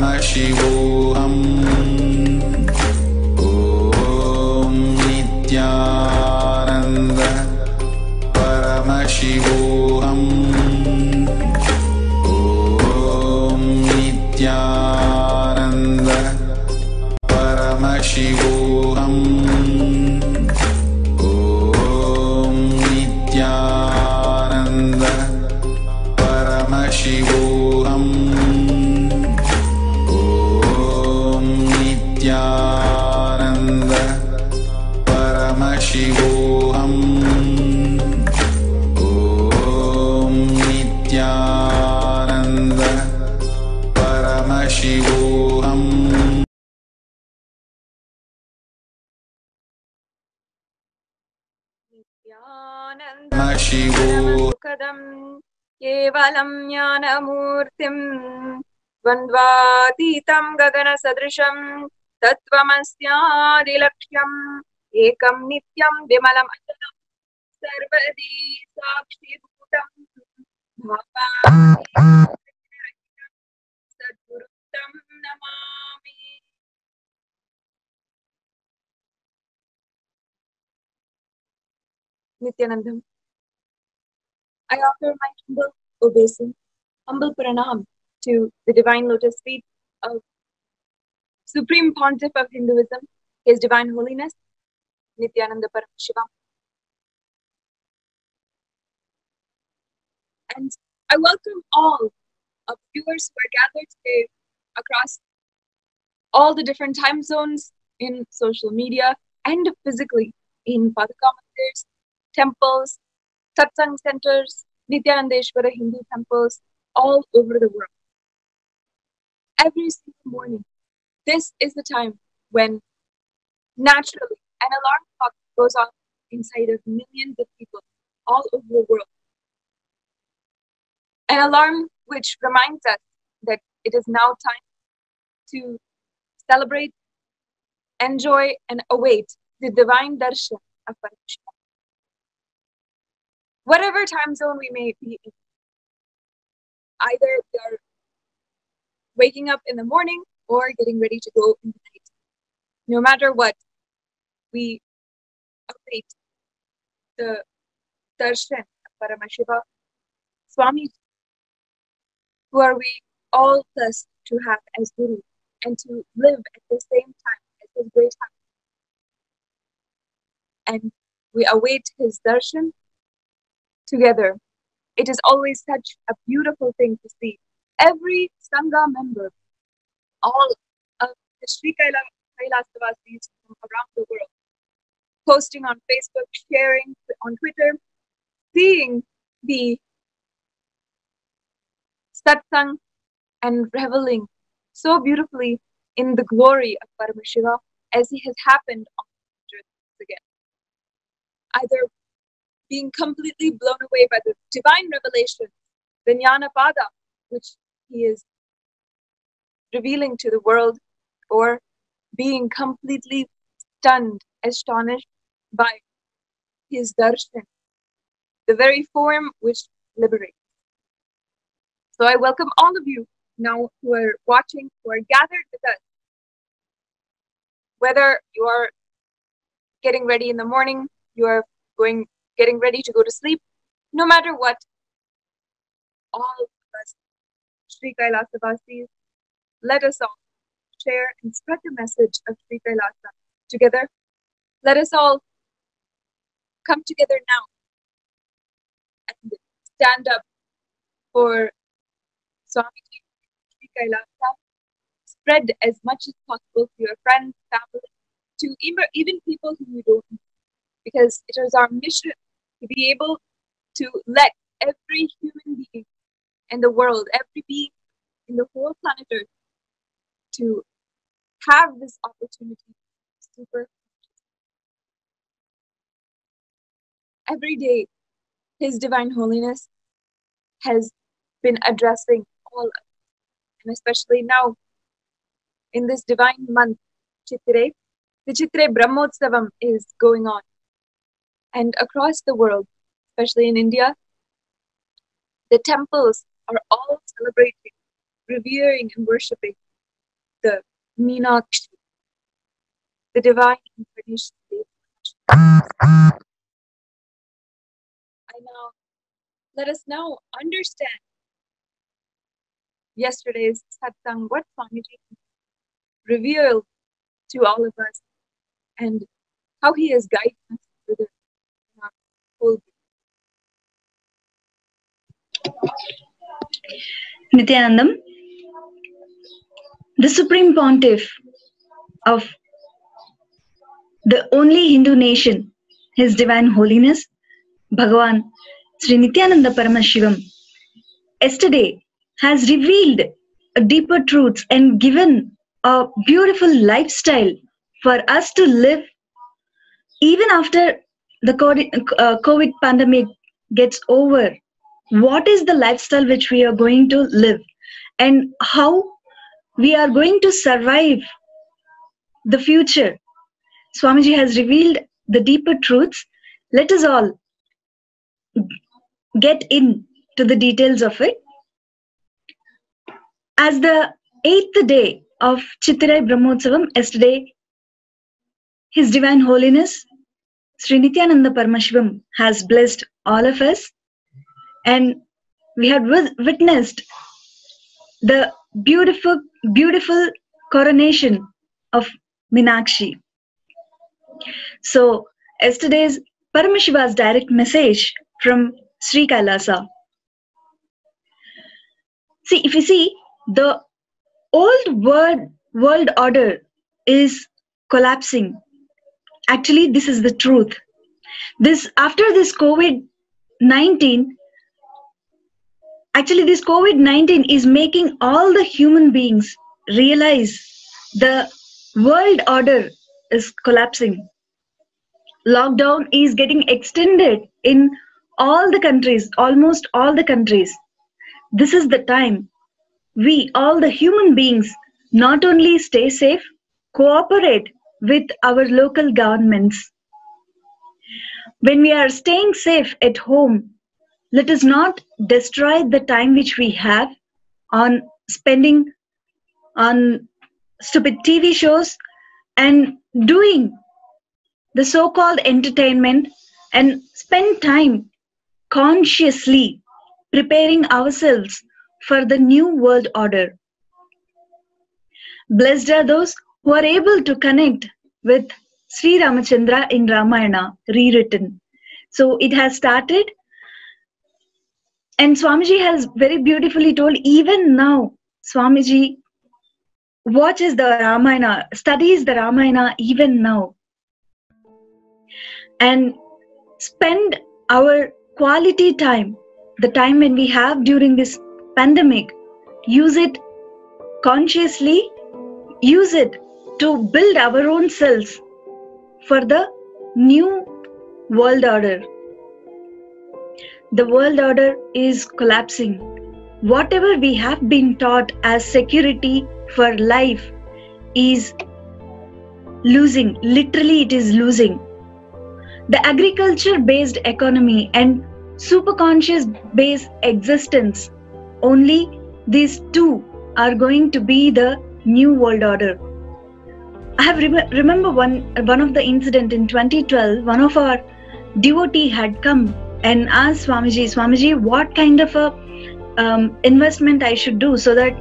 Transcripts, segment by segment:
I she you. केवलं ज्ञानमूर्तिम् द्वन्द्वातीतं गगनसदृशम् तत्त्वमस्यादिलक्ष्यम् एकं नित्यं विमलम् अचलम् सर्वदी साक्षिभूतम् भावातीतं सद्गुरुं Namami Nityanandam. I offer my humble obeisance, humble pranam to the divine lotus feet of Supreme Pontiff of Hinduism, His Divine Holiness, Nithyananda Paramashiva. And I welcome all of viewers who are gathered today across all the different time zones in social media and physically in Padaka temples, satsang centers, Nityanandeshwara Hindu temples all over the world. Every single morning, this is the time when naturally an alarm clock goes off inside of millions of people all over the world. An alarm which reminds us that it is now time to celebrate, enjoy, and await the divine darshan of Paramashiva. Whatever time zone we may be in, either we are waking up in the morning or getting ready to go in the night. No matter what, we await the darshan of Paramashiva Swami, who are we all blessed to have as Guru and to live at the same time as his great heart. And we await his darshan together. It is always such a beautiful thing to see. Every Sangha member, all of the Sri Kaila, Kailasavasis from around the world, posting on Facebook, sharing on Twitter, seeing the satsang and reveling so beautifully in the glory of Paramashiva as he has happened on again. Either being completely blown away by the divine revelation, the Jnana Pada, which he is revealing to the world, or being completely stunned, astonished by his darshan, the very form which liberates. So I welcome all of you now who are watching, who are gathered with us. Whether you are getting ready in the morning, you are going getting ready to go to sleep, no matter what, all of us, Sri Kailasavasis, let us all share and spread the message of Sri Kailasa together. Let us all come together now and stand up for Sri Kailasa. Spread as much as possible to your friends, family, to even, people who you don't know. Because it is our mission be able to let every human being in the world, every being in the whole planet Earth, to have this opportunity super. Every day his divine holiness has been addressing all and especially now in this divine month Chittirai, the Chittirai Brahmotsavam is going on and across the world, especially in India, the temples are all celebrating, revering, and worshipping the Meenakshi, the divine incarnation. I now let us now understand yesterday's satsang, what Swamiji revealed to all of us, and how he has guided us through the uh, whole Nityanandam, the Supreme Pontiff of the only Hindu nation, His Divine Holiness, Bhagavan Sri Nithyananda Paramashivam, yesterday has revealed deeper truths and given a beautiful lifestyle for us to live even after the uh, COVID pandemic gets over what is the lifestyle which we are going to live and how we are going to survive the future. Swamiji has revealed the deeper truths. Let us all get in to the details of it. As the eighth day of Chittirai Brahmotsavam, yesterday, His Divine Holiness Sri Nithyananda Paramashivam has blessed all of us and we had wi- witnessed the beautiful beautiful coronation of Meenakshi. So yesterday's Paramashiva's direct message from Sri Kailasa. See, if you see, the old world world order is collapsing. Actually, this is the truth. This after this COVID 19 actually this covid-19 is making all the human beings realize the world order is collapsing. Lockdown is getting extended in all the countries almost all the countries. This is the time we all the human beings not only stay safe cooperate with our local governments. When we are staying safe at home let us not destroy the time which we have on spending on stupid TV shows and doing the so called entertainment and spend time consciously preparing ourselves for the new world order. Blessed are those who are able to connect with Sri Ramachandra in Ramayana rewritten. So it has started and Swamiji has very beautifully told, even now, Swamiji watches the Ramayana, studies the Ramayana even now. And spend our quality time, the time when we have during this pandemic, use it consciously, use it to build our own selves for the new world order the world order is collapsing. Whatever we have been taught as security for life is losing. Literally, it is losing. The agriculture based economy and superconscious based existence, only these two are going to be the new world order. I have rem- remember one one of the incident in 2012. One of our devotee had come and asked Swamiji, Swamiji, what kind of a um, investment I should do so that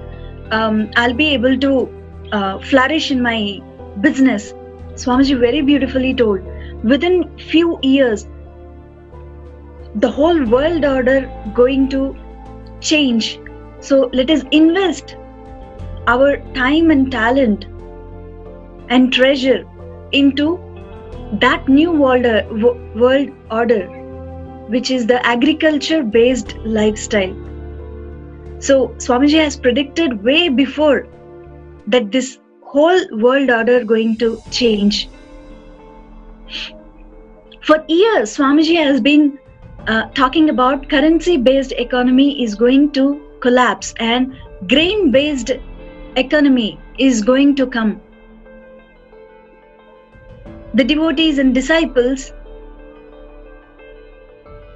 um, I'll be able to uh, flourish in my business. Swamiji very beautifully told. Within few years, the whole world order going to change. So let us invest our time and talent and treasure into that new world, world order which is the agriculture based lifestyle. So, Swamiji has predicted way before that this whole world order going to change. For years, Swamiji has been uh, talking about currency based economy is going to collapse and grain based economy is going to come. The devotees and disciples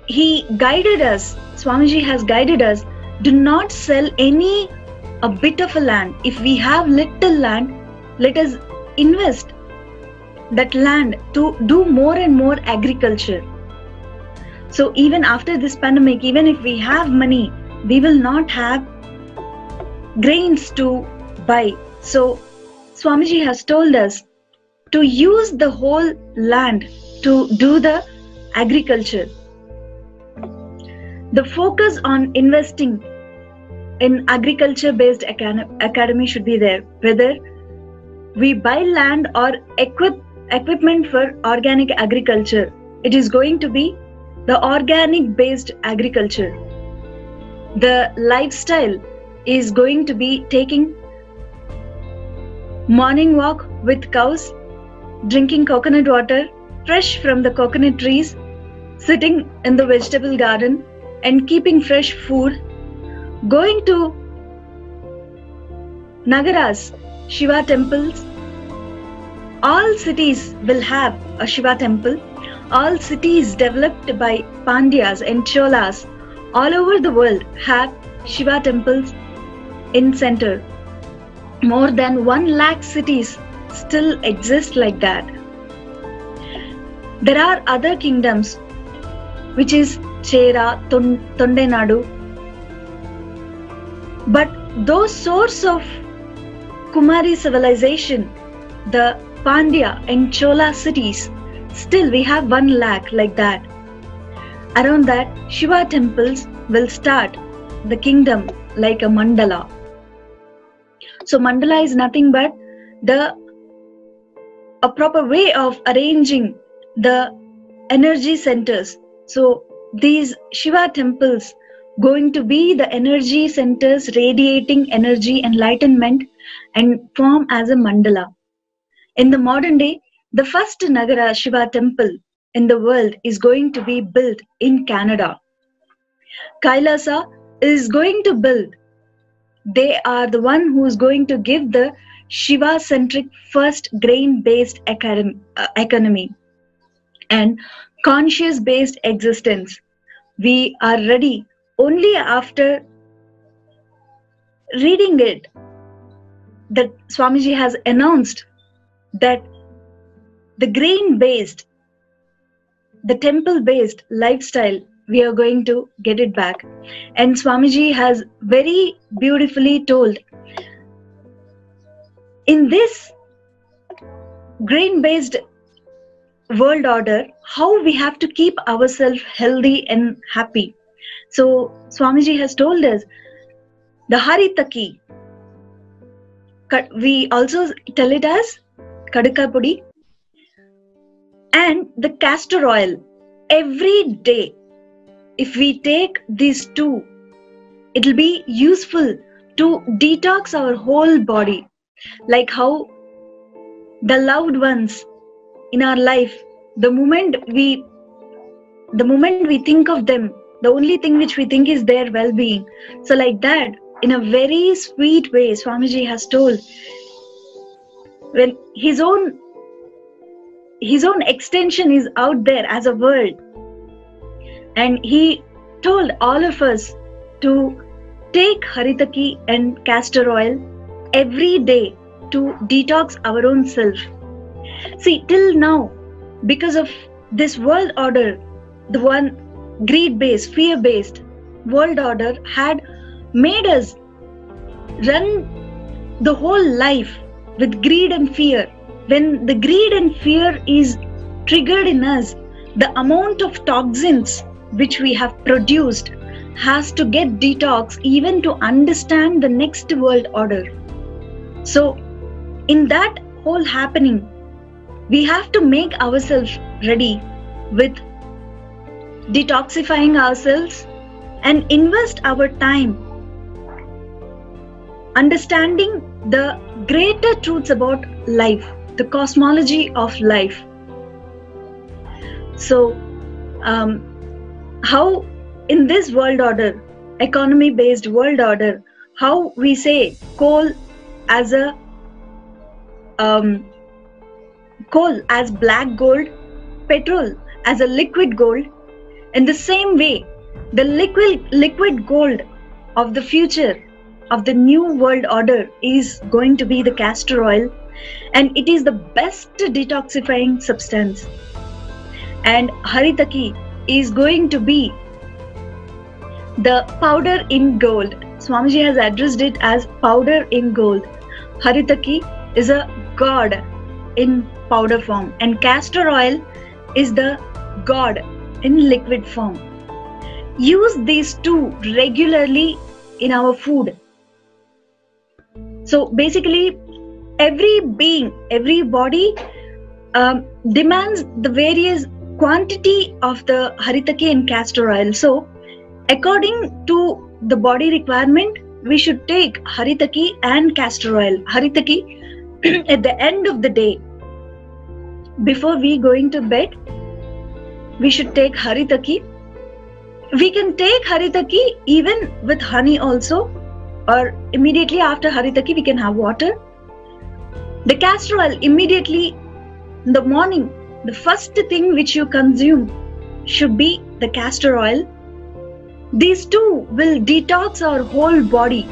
he guided us swamiji has guided us do not sell any a bit of a land. If we have little land, let us invest that land to do more and more agriculture. So even after this pandemic, even if we have money, we will not have grains to buy. So Swamiji has told us to use the whole land to do the agriculture. The focus on investing in agriculture based academy should be there. Whether we buy land or equip equipment for organic agriculture, it is going to be the organic based agriculture. The lifestyle is going to be taking morning walk with cows, drinking coconut water fresh from the coconut trees, sitting in the vegetable garden and keeping fresh food, going to Nagaras, Shiva temples. All cities will have a Shiva temple. All cities developed by Pandyas and Cholas all over the world have Shiva temples in center. More than 1 lakh cities still exist like that. There are other kingdoms which is Chera, Tondenadu. But those source of Kumari civilization, the Pandya and Chola cities, still we have 1 lakh like that. Around that, Shiva temples will start the kingdom like a mandala. So mandala is nothing but the a proper way of arranging the energy centers. So these Shiva temples going to be the energy centers radiating energy enlightenment and form as a mandala. In the modern day, the first Nagara Shiva temple in the world is going to be built in Canada. Kailasa is going to build. They are the one who is going to give the Shiva centric first grain based uh, economy and conscious based existence. We are ready only after reading it that Swamiji has announced that the grain based, the temple based lifestyle, we are going to get it back. And Swamiji has very beautifully told in this grain based world order how we have to keep ourselves healthy and happy. So swamiji has told us the haritaki we also tell it as kadakapudi and the castor oil. Every day if we take these two it will be useful to detox our whole body. Like how the loved ones in our life the moment we the moment we think of them the only thing which we think is their well-being. So like that in a very sweet way swamiji has told when his own his own extension is out there as a world. And he told all of us to take haritaki and castor oil every day to detox our own self. See, till now, because of this world order, the one greed based, fear based world order had made us run the whole life with greed and fear. When the greed and fear is triggered in us, the amount of toxins which we have produced has to get detox even to understand the next world order. So, in that whole happening, we have to make ourselves ready with detoxifying ourselves and invest our time understanding the greater truths about life, the cosmology of life. So, um, how in this world order, economy based world order, how we say coal as a um, coal as black gold, petrol as a liquid gold. In the same way, the liquid liquid gold of the future of the new world order is going to be the castor oil, and it is the best detoxifying substance. And haritaki is going to be the powder in gold. Swamiji has addressed it as powder in gold. Haritaki is a god in powder form, and castor oil is the god in liquid form. Use these two regularly in our food. So basically, every being, every body um, demands the various quantity of the haritaki and castor oil. So, according to the body requirement, we should take haritaki and castor oil. Haritaki at the end of the day, before we going to bed, we should take haritaki. We can take haritaki even with honey also, or immediately after haritaki, we can have water. The castor oil immediately in the morning, the first thing which you consume should be the castor oil. These two will detox our whole body.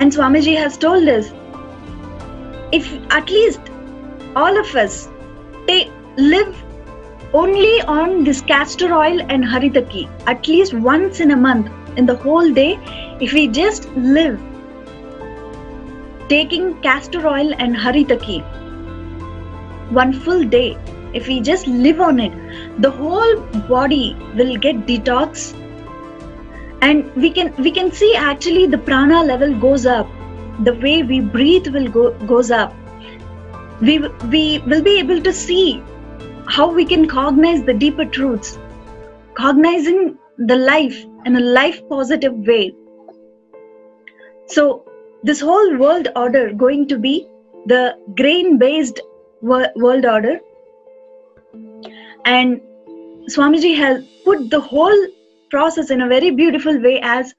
And Swamiji has told us if at least all of us take, live only on this castor oil and haritaki at least once in a month in the whole day, if we just live taking castor oil and haritaki one full day if we just live on it the whole body will get detox and we can we can see actually the prana level goes up. The way we breathe will go goes up we we will be able to see how we can cognize the deeper truths. Cognizing the life in a life positive way. So this whole world order going to be the grain based world order. And swamiji has put the whole process in a very beautiful way as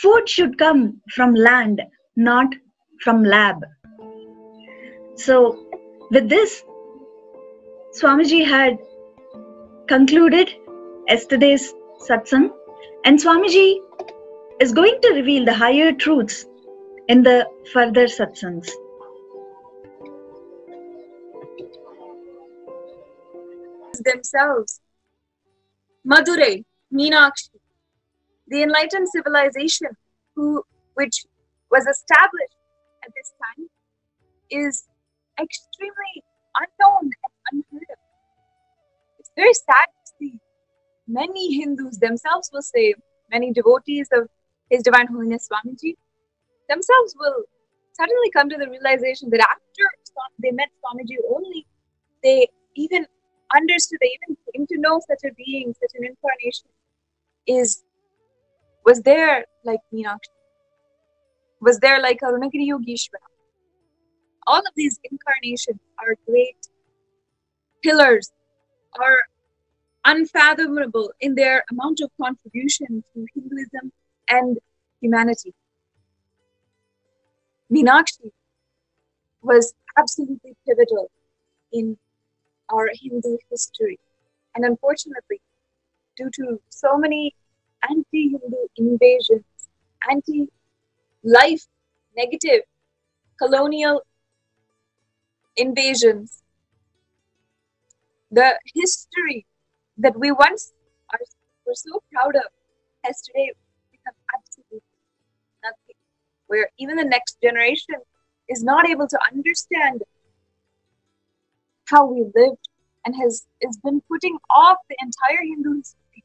food should come from land not from lab so with this swamiji had concluded yesterday's satsang and swamiji is going to reveal the higher truths in the further satsangs. Themselves, Madurai, Meenakshi, the enlightened civilization who, which was established at this time, is extremely unknown and unheard of. It's very sad to see many Hindus themselves will say, many devotees of His Divine Holiness Swamiji themselves will suddenly come to the realization that after they met Swamiji only, they even understood, they even came to know such a being, such an incarnation is was there like Meenakshi, was there like Arunagiri Yogeshwara. All of these incarnations are great pillars, are unfathomable in their amount of contribution to Hinduism and humanity. Meenakshi was absolutely pivotal in our Hindu history. And unfortunately, due to so many anti Hindu invasions, anti life, negative, colonial invasions, the history that we once are, were so proud of has today become absolutely nothing. Where even the next generation is not able to understand how we lived and has, has been putting off the entire Hindu history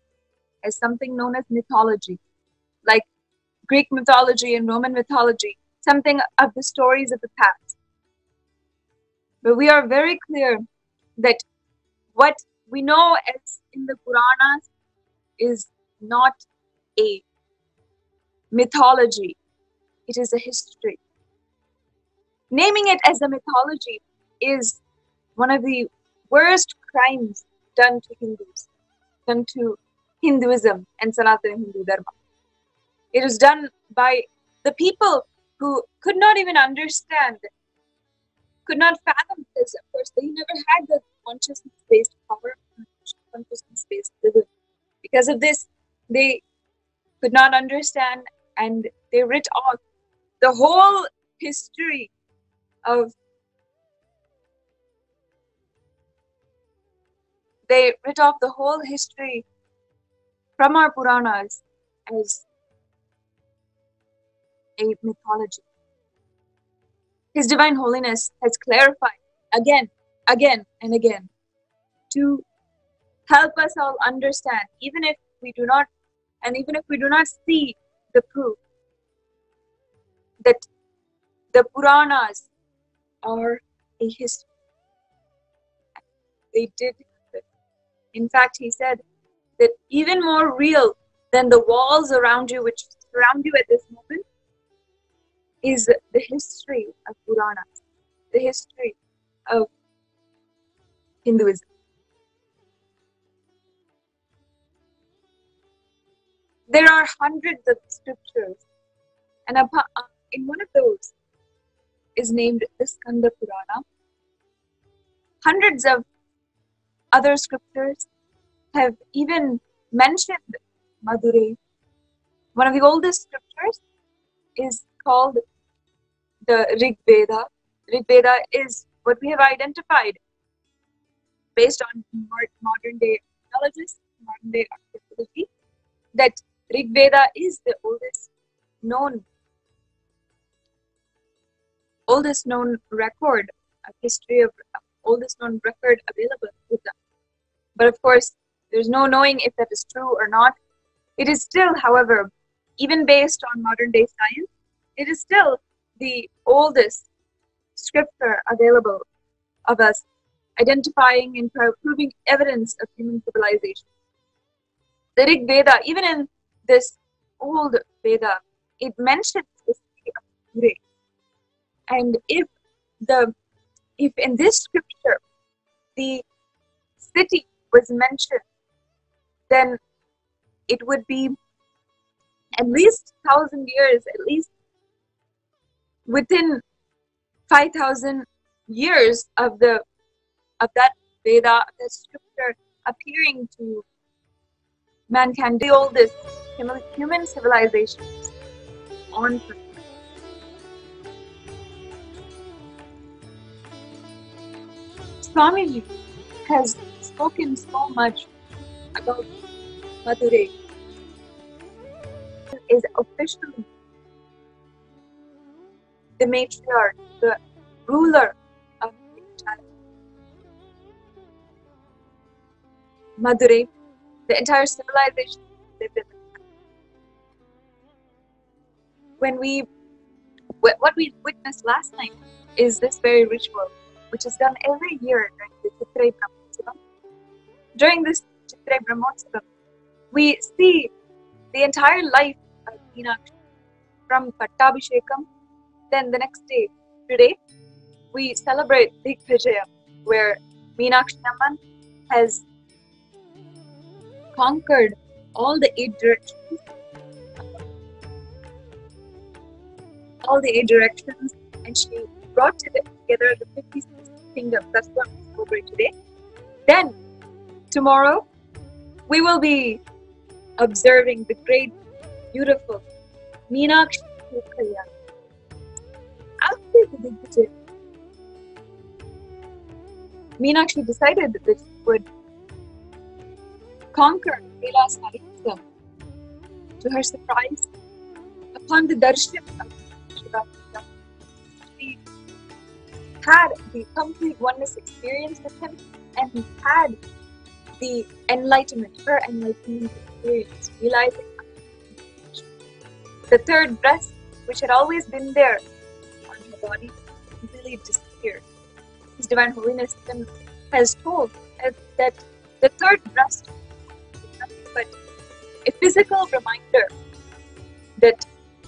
as something known as mythology, like Greek mythology and Roman mythology, something of the stories of the past. But we are very clear that what we know as in the Puranas is not a mythology, it is a history. Naming it as a mythology is one of the worst crimes done to Hindus, done to Hinduism and Sanatana Hindu Dharma. It was done by the people who could not even understand, could not fathom this. Of course, they never had the consciousness based power, consciousness based living. Because of this, they could not understand and they writ off the whole history of they writ off the whole history from our Puranas as a mythology. His Divine Holiness has clarified again, again, and again to help us all understand, even if we do not, and even if we do not see the proof, that the Puranas are a history. They did. In fact, he said that even more real than the walls around you, which surround you at this moment, is the history of Puranas, the history of Hinduism. There are hundreds of scriptures, and uh, in one of those is named the Skanda Purana. Hundreds of other scriptures have even mentioned Madurai. One of the oldest scriptures is called the Rig Veda. Rig Veda is what we have identified based on modern day archaeologists, modern day archaeology, that Rig Veda is the oldest known oldest known record of history of oldest known record available. But of course, there's no knowing if that is true or not. It is still, however, even based on modern day science, it is still the oldest scripture available of us identifying and proving evidence of human civilization. The Rig Veda, even in this old Veda, it mentions the city of Pure. And if the if in this scripture the city was mentioned, then it would be at least thousand years, at least within five thousand years of the of that Veda, of that scripture appearing to mankind, the oldest human civilizations on Earth. Swamiji has spoken so much about Madurai. Is officially the matriarch, the ruler of the Madurai, the entire civilization. When we, what we witnessed last night is this very ritual, which is done every year during the Chitrai Brahmotsavam. During this Chitrai Brahmotsavam, we see the entire life of Meenakshi from Pattabhishekam. Then the next day, today, we celebrate Digvijaya, where Meenakshi Amman has conquered all the eight directions, all the eight directions, and she brought together the 56 kingdoms. That's what we celebrate today. Then, tomorrow, we will be observing the great, beautiful Meenakshi Kalyan. Digvijay, Meenakshi decided that she would conquer Kailas Kingdom. To her surprise, upon the darshan of she had the complete oneness experience with him and he had the enlightenment, her enlightenment experience, realizing the third breast, which had always been there body, completely disappeared. His Divine Holiness has told that the third breast is nothing but a physical reminder that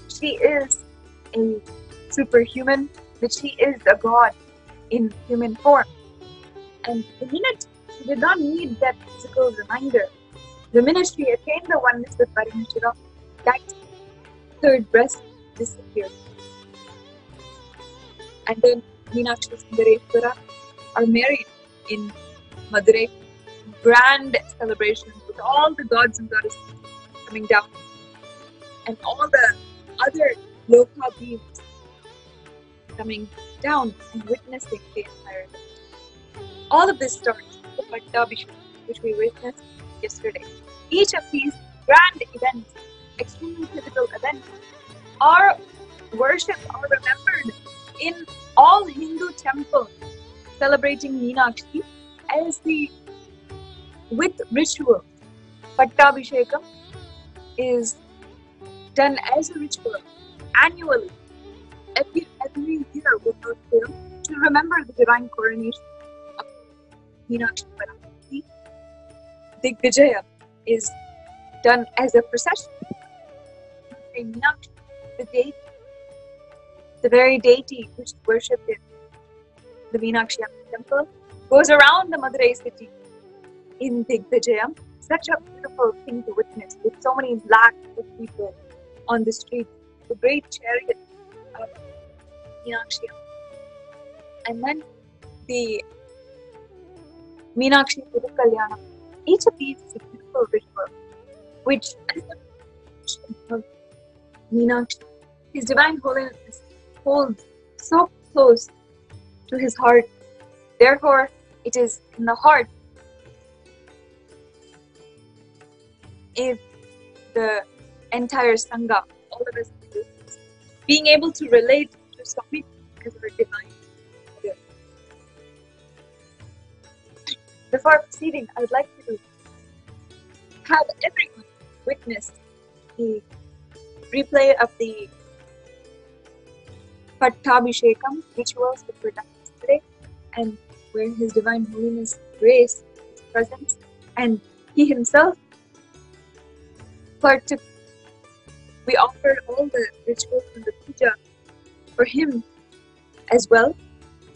she is a superhuman, that she is a god in human form. And the minute she did not need that physical reminder, the minute she attained the oneness with Parameshwara, that third breast disappeared. And then Meenakshi Sundareswara are married in Madurai. Grand celebration with all the gods and goddesses coming down and all the other Loka beings coming down and witnessing the entire event. All of this starts with the Pattabhishek, which we witnessed yesterday. Each of these grand events, extremely pivotal events, are worshipped or remembered in all Hindu temples celebrating Meenakshi as the with ritual. Pattabhishekam is done as a ritual annually every every year without fail to remember the divine coronation of Meenakshi Paramati. Digvijaya is done as a procession. The deity, the very deity which is worshipped in the Meenakshi temple, goes around the Madurai city in Digvijaya. Such a beautiful thing to witness with so many lakhs of people on the street. The great chariot of Meenakshi. And then the Meenakshi Tirukalyanam. Each of these is a beautiful ritual which Meenakshi. His Divine Holiness holds so close to his heart. Therefore, it is in the heart if the entire Sangha, all of us, being able to relate to Swami as our divine. Before proceeding, I would like to have everyone witness the replay of the Pattabhishekam which was the done yesterday and where His Divine Holiness Grace is present and He Himself partook. We offered all the rituals and the puja for Him as well.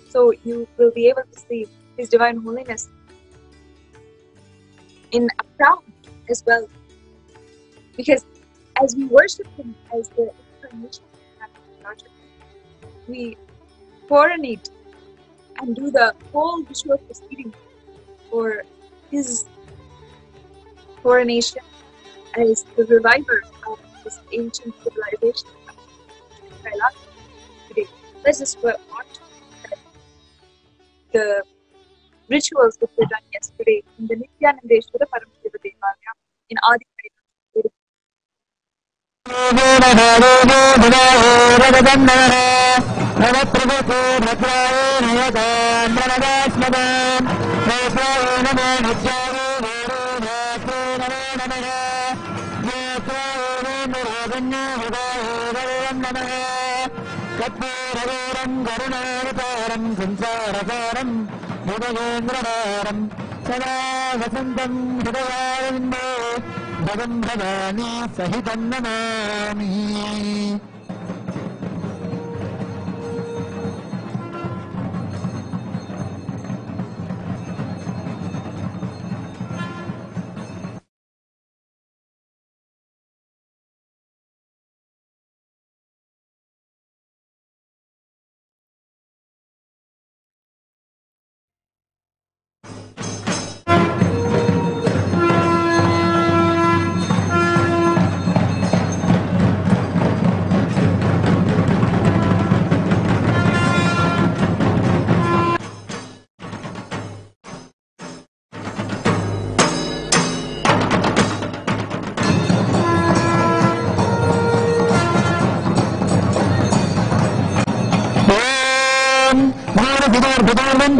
So you will be able to see His Divine Holiness in a crown as well. Because as we worship Him as the incarnation of we coronate and do the whole ritual proceeding for His coronation as the reviver of this ancient civilization today. Let's just watch the rituals that were done yesterday in the Nityanandeshwara Paramasiva Devalaya in Adi. കർപ്പൂരവീരം കരുണാവതാരം സംസാരസാരം ഹൃദയേന്ദ്രഭാരം സദാ വസന്തം ഹൃദയാരംഭോ فمن دناني فهدى النمامي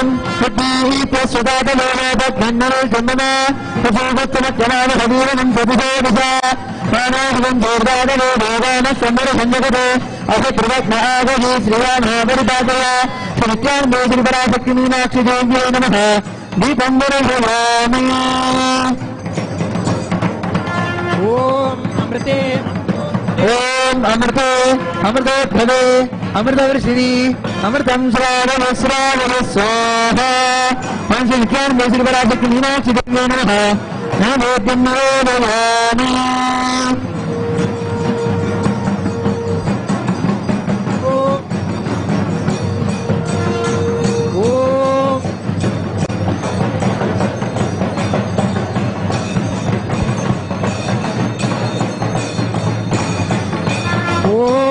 నమ ధూపమాగాపయామి ఓం బుద్ధిః ప్రసుదాతలోనోపఘ్ననో జన్మన ప్రసూపత్తమత్యనామహవీరం ప్రతిశోభిష మానోహం దూర్దాదనో భోగాన సంబర సంజగతే అస త్రివత్న ఆగహి శ్రీరామాపరిపాతయ నిత్యానందేశ్వరి పరాశక్తి మీనాక్షి దేవ్యై నమ దీపం దర్శయామి ఓం అమృతే ఓం ఓం అమృతే అమృతోద్భవే அமிர்தவர்ஷினி அமிர்தம் ஸ்ராவண ஸ்ராவண சுவாஹா மனசு விக்யான் மனசு பராசக்தி மீனாட்சி தன்மே நமஹ நமோ Oh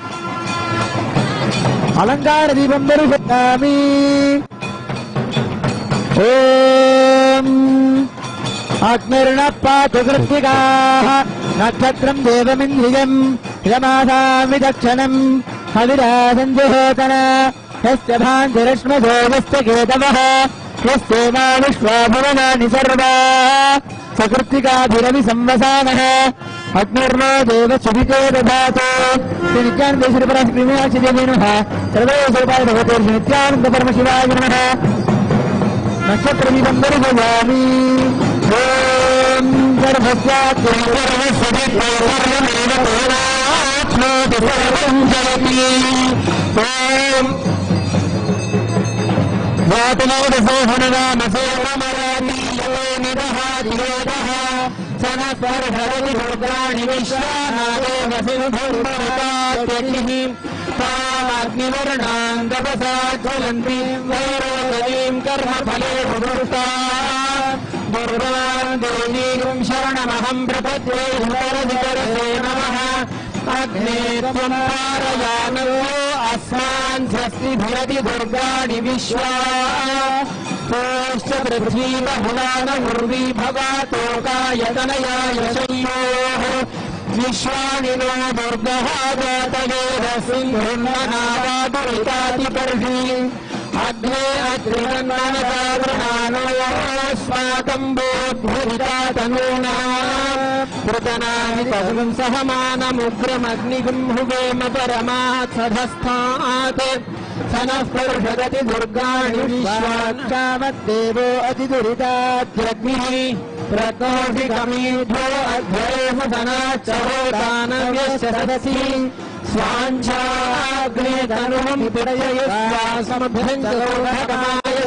अलंकार दीपम अग्निर्ण पातुकृत्तिकात्रम देवमिंद्रियमाक्षण हविराजन भाजरश्मेतव यस्ेना विश्वाभुवना सर्वा। सकृत्तिरवि संवसान അഗ്നിർണോദേവ സുഭികോ ദാതോ തിരിക്കാൻ ദേശിന് പരം ക്രിമിയാക്ഷിജമേനുഹ സർവേശ്വരപായ ഭഗവതേർ നിത്യാനന്ദ പരമശിവായ നമഃ നക്ഷത്രമിതംബരിഗാമി ഓം ഗർഭസ്വാത്മേവി ഓം വാതനോദ സോഹനരാമ സോമരാമി നിരഹാരി परहरति भद्राणि विश्वानादेव तपसा ज्वलन्तीं वैरोगवीं कर्मफले भुभुष्टा दुर्गान् देवीं शरणमहं प्रपद्ये हुतरधिकरसे नमः अग्ने त्वं पारयानवो विश्वा पृथ्वीमहुनानमुर्वीभवातो कायतनया यशयोः विश्वानि नो दुर्गः गातवेन सिंहन्मनावादुरितातिपर्हि अग्ने अग्निरन्ननदावृणानो स्वाकम्बोद्भुरिता तनूनः पृतनानि पशुंसहमानमुग्रमग्निगुम्हुवेम परमात् सनस्पर्शदति दुर्गाणि विश्वात्कामद्देवो अतिदुरिताद्यग्निः प्रकोषिकमीढो अध्येमसनाच्चहोदानव्यश्च सदसि। स्वाञ्छाग्ने तनुम्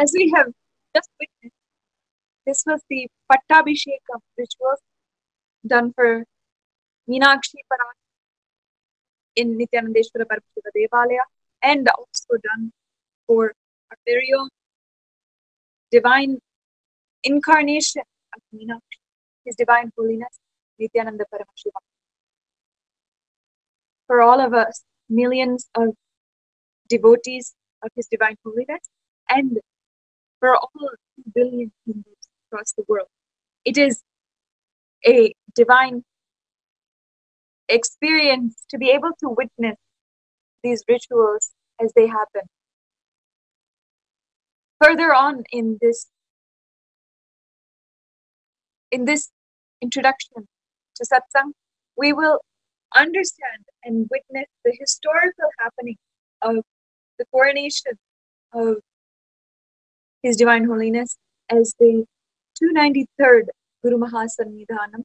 As we have just witnessed, this was the Pattabhishekam, which was done for Meenakshi Parak in Nithyanandeshwara Paramashiva Devalaya and also done for a very own divine incarnation of Meenakshi, His Divine Holiness, Nithyananda Paramashiva. For all of us, millions of devotees of His Divine Holiness, and for all 2 billion Hindus across the world. It is a divine experience to be able to witness these rituals as they happen. Further on in this in this introduction to satsang, we will understand and witness the historical happening of the coronation of His Divine Holiness as the 293rd Guru Mahasannidhanam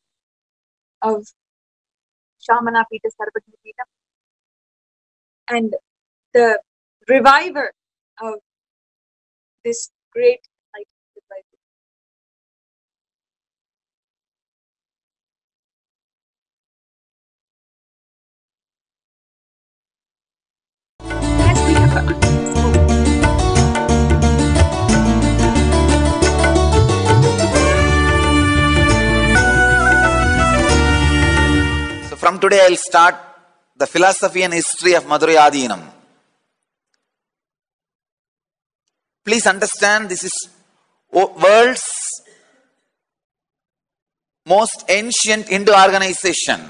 of Shamana Pita and the reviver of this great light we have. From today I'll start the philosophy and history of Madurai Adinam. Please understand this is world's most ancient Hindu organization.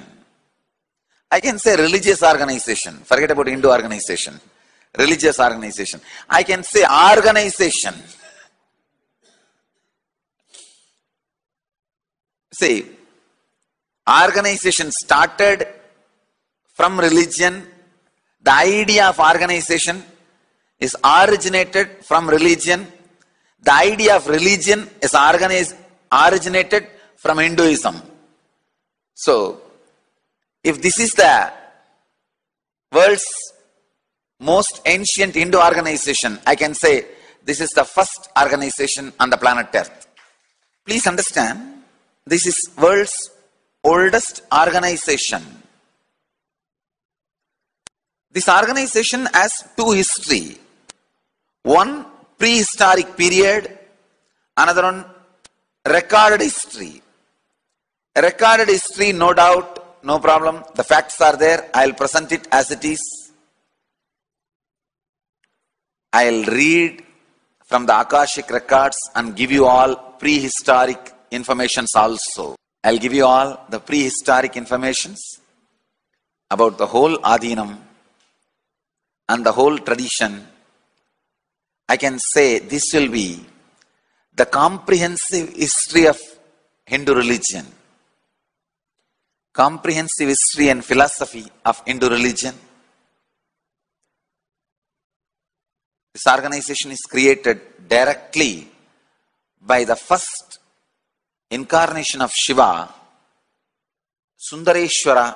I can say religious organization. Forget about Hindu organization. Religious organization. I can say organization. See, organization started from religion. The idea of organization is originated from religion. The idea of religion is organized, originated from Hinduism. So, if this is the world's most ancient Hindu organization, I can say this is the first organization on the planet Earth. Please understand, this is world's oldest organization. This organization has two history. One prehistoric period, another one recorded history. Recorded history, no doubt, no problem. The facts are there. I'll present it as it is. I'll read from the Akashic records and give you all prehistoric informations also. I'll give you all the prehistoric informations about the whole Adinam and the whole tradition. I can say this will be the comprehensive history of Hindu religion, comprehensive history and philosophy of Hindu religion. This organization is created directly by the first incarnation of Shiva, Sundareshwara,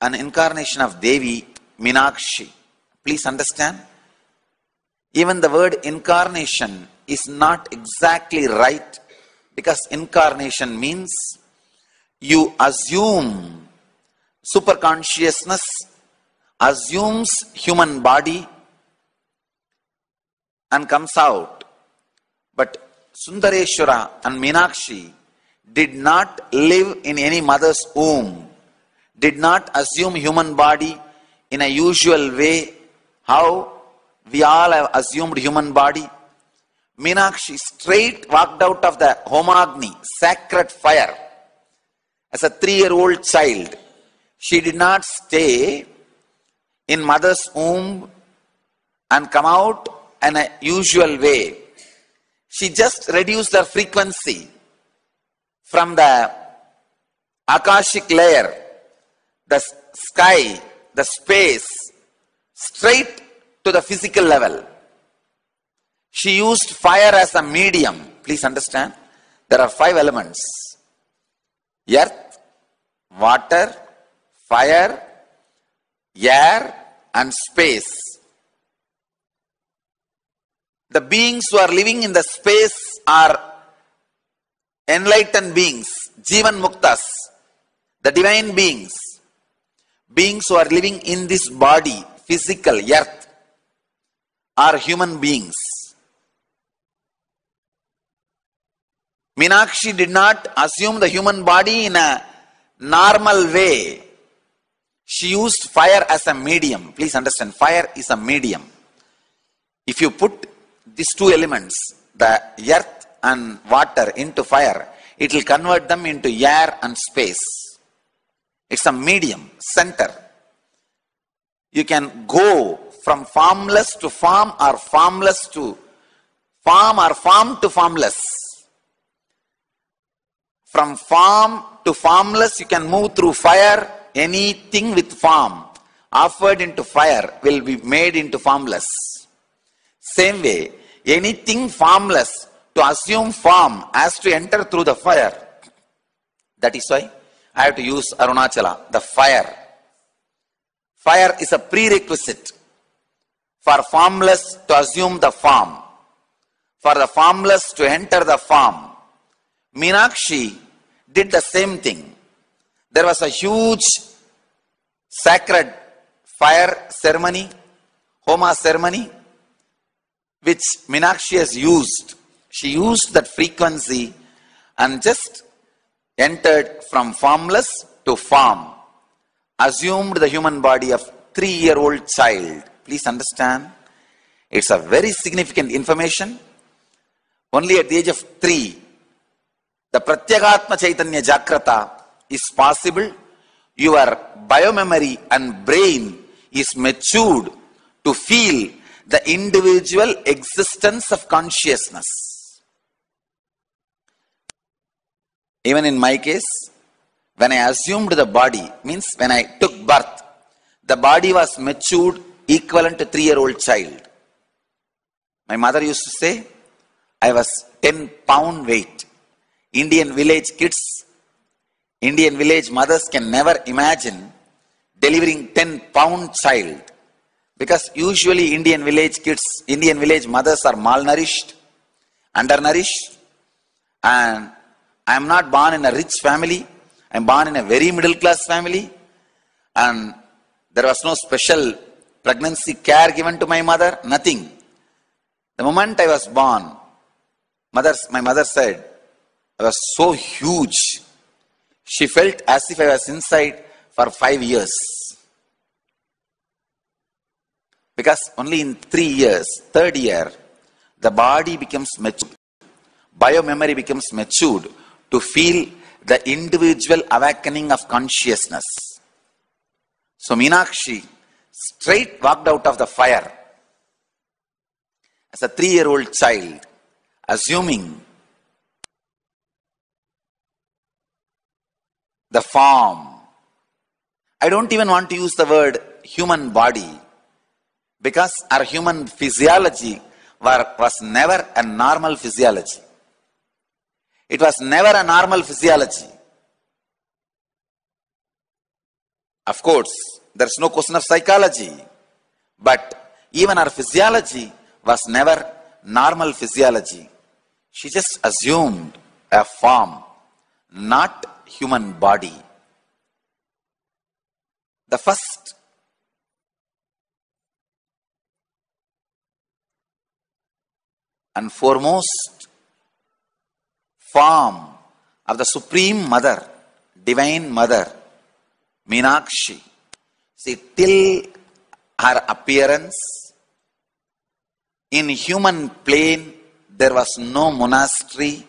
an incarnation of Devi, Meenakshi. Please understand, even the word incarnation is not exactly right because incarnation means you assume superconsciousness assumes human body and comes out. But Sundareshwara and Meenakshi did not live in any mother's womb, did not assume human body in a usual way, how we all have assumed human body. Meenakshi straight walked out of the Homagni, sacred fire, as a three-year-old child. She did not stay in mother's womb and come out in a usual way. She just reduced her frequency from the Akashic layer, the sky, the space, straight to the physical level. She used fire as a medium. Please understand, there are five elements earth, water, fire, air, and space. The beings who are living in the space are enlightened beings, Jivan Muktas, the divine beings, beings who are living in this body, physical earth, are human beings. Meenakshi did not assume the human body in a normal way. She used fire as a medium. Please understand, fire is a medium. If you put these two elements, the earth and water, into fire, it will convert them into air and space. It's a medium, center. You can go from formless to form or formless to form or form to formless. From form to formless, you can move through fire, anything with form. offered into fire will be made into formless. Same way, anything formless to assume form has to enter through the fire. That is why I have to use Arunachala, the fire. Fire is a prerequisite for formless to assume the form, for the formless to enter the form. Meenakshi did the same thing. There was a huge sacred fire ceremony, Homa ceremony, which Meenakshi has used. She used that frequency and just entered from formless to form, assumed the human body of three-year-old child. Please understand, it's a very significant information. Only at the age of three, the Pratyagatma Chaitanya Jakrata is possible. Your biomemory and brain is matured to feel the individual existence of consciousness. Even in my case, when I assumed the body, means when I took birth, the body was matured equivalent to three-year-old child. My mother used to say, I was 10 pound weight. Indian village kids, Indian village mothers can never imagine delivering 10 pound child. Because usually Indian village kids, Indian village mothers are malnourished, undernourished, and I am not born in a rich family. I am born in a very middle class family, and there was no special pregnancy care given to my mother, nothing. The moment I was born, mother, my mother said, I was so huge. She felt as if I was inside for five years. Because only in three years, third year, the body becomes matured, biomemory becomes matured to feel the individual awakening of consciousness. So Meenakshi straight walked out of the fire as a three year old child, assuming the form. I don't even want to use the word human body because our human physiology were, was never a normal physiology. It was never a normal physiology. Of course, there's no question of psychology, but even our physiology was never normal physiology. She just assumed a form, not human body. The first and foremost form of the Supreme Mother, Divine Mother, Meenakshi. See, till her appearance in human plane, there was no monastery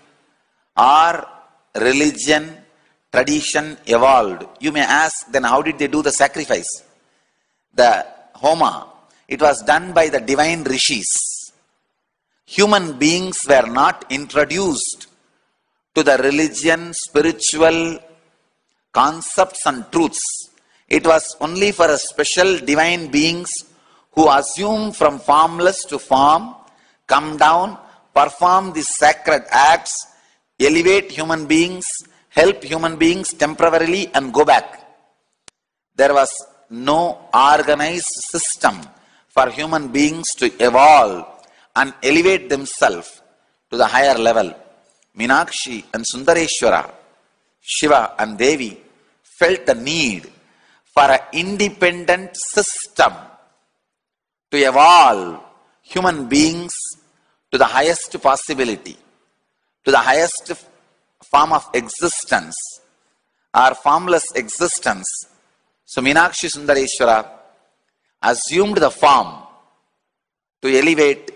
or religion, tradition evolved. You may ask, then how did they do the sacrifice? The Homa, it was done by the divine rishis. Human beings were not introduced to the religion, spiritual concepts and truths. It was only for a special divine beings who assume from formless to form, come down, perform these sacred acts, elevate human beings, help human beings temporarily and go back. There was no organized system for human beings to evolve and elevate themselves to the higher level. Meenakshi and Sundareshwara, Shiva and Devi felt the need for an independent system to evolve human beings to the highest possibility, to the highest form of existence, or formless existence. So Meenakshi Sundareshwara assumed the form to elevate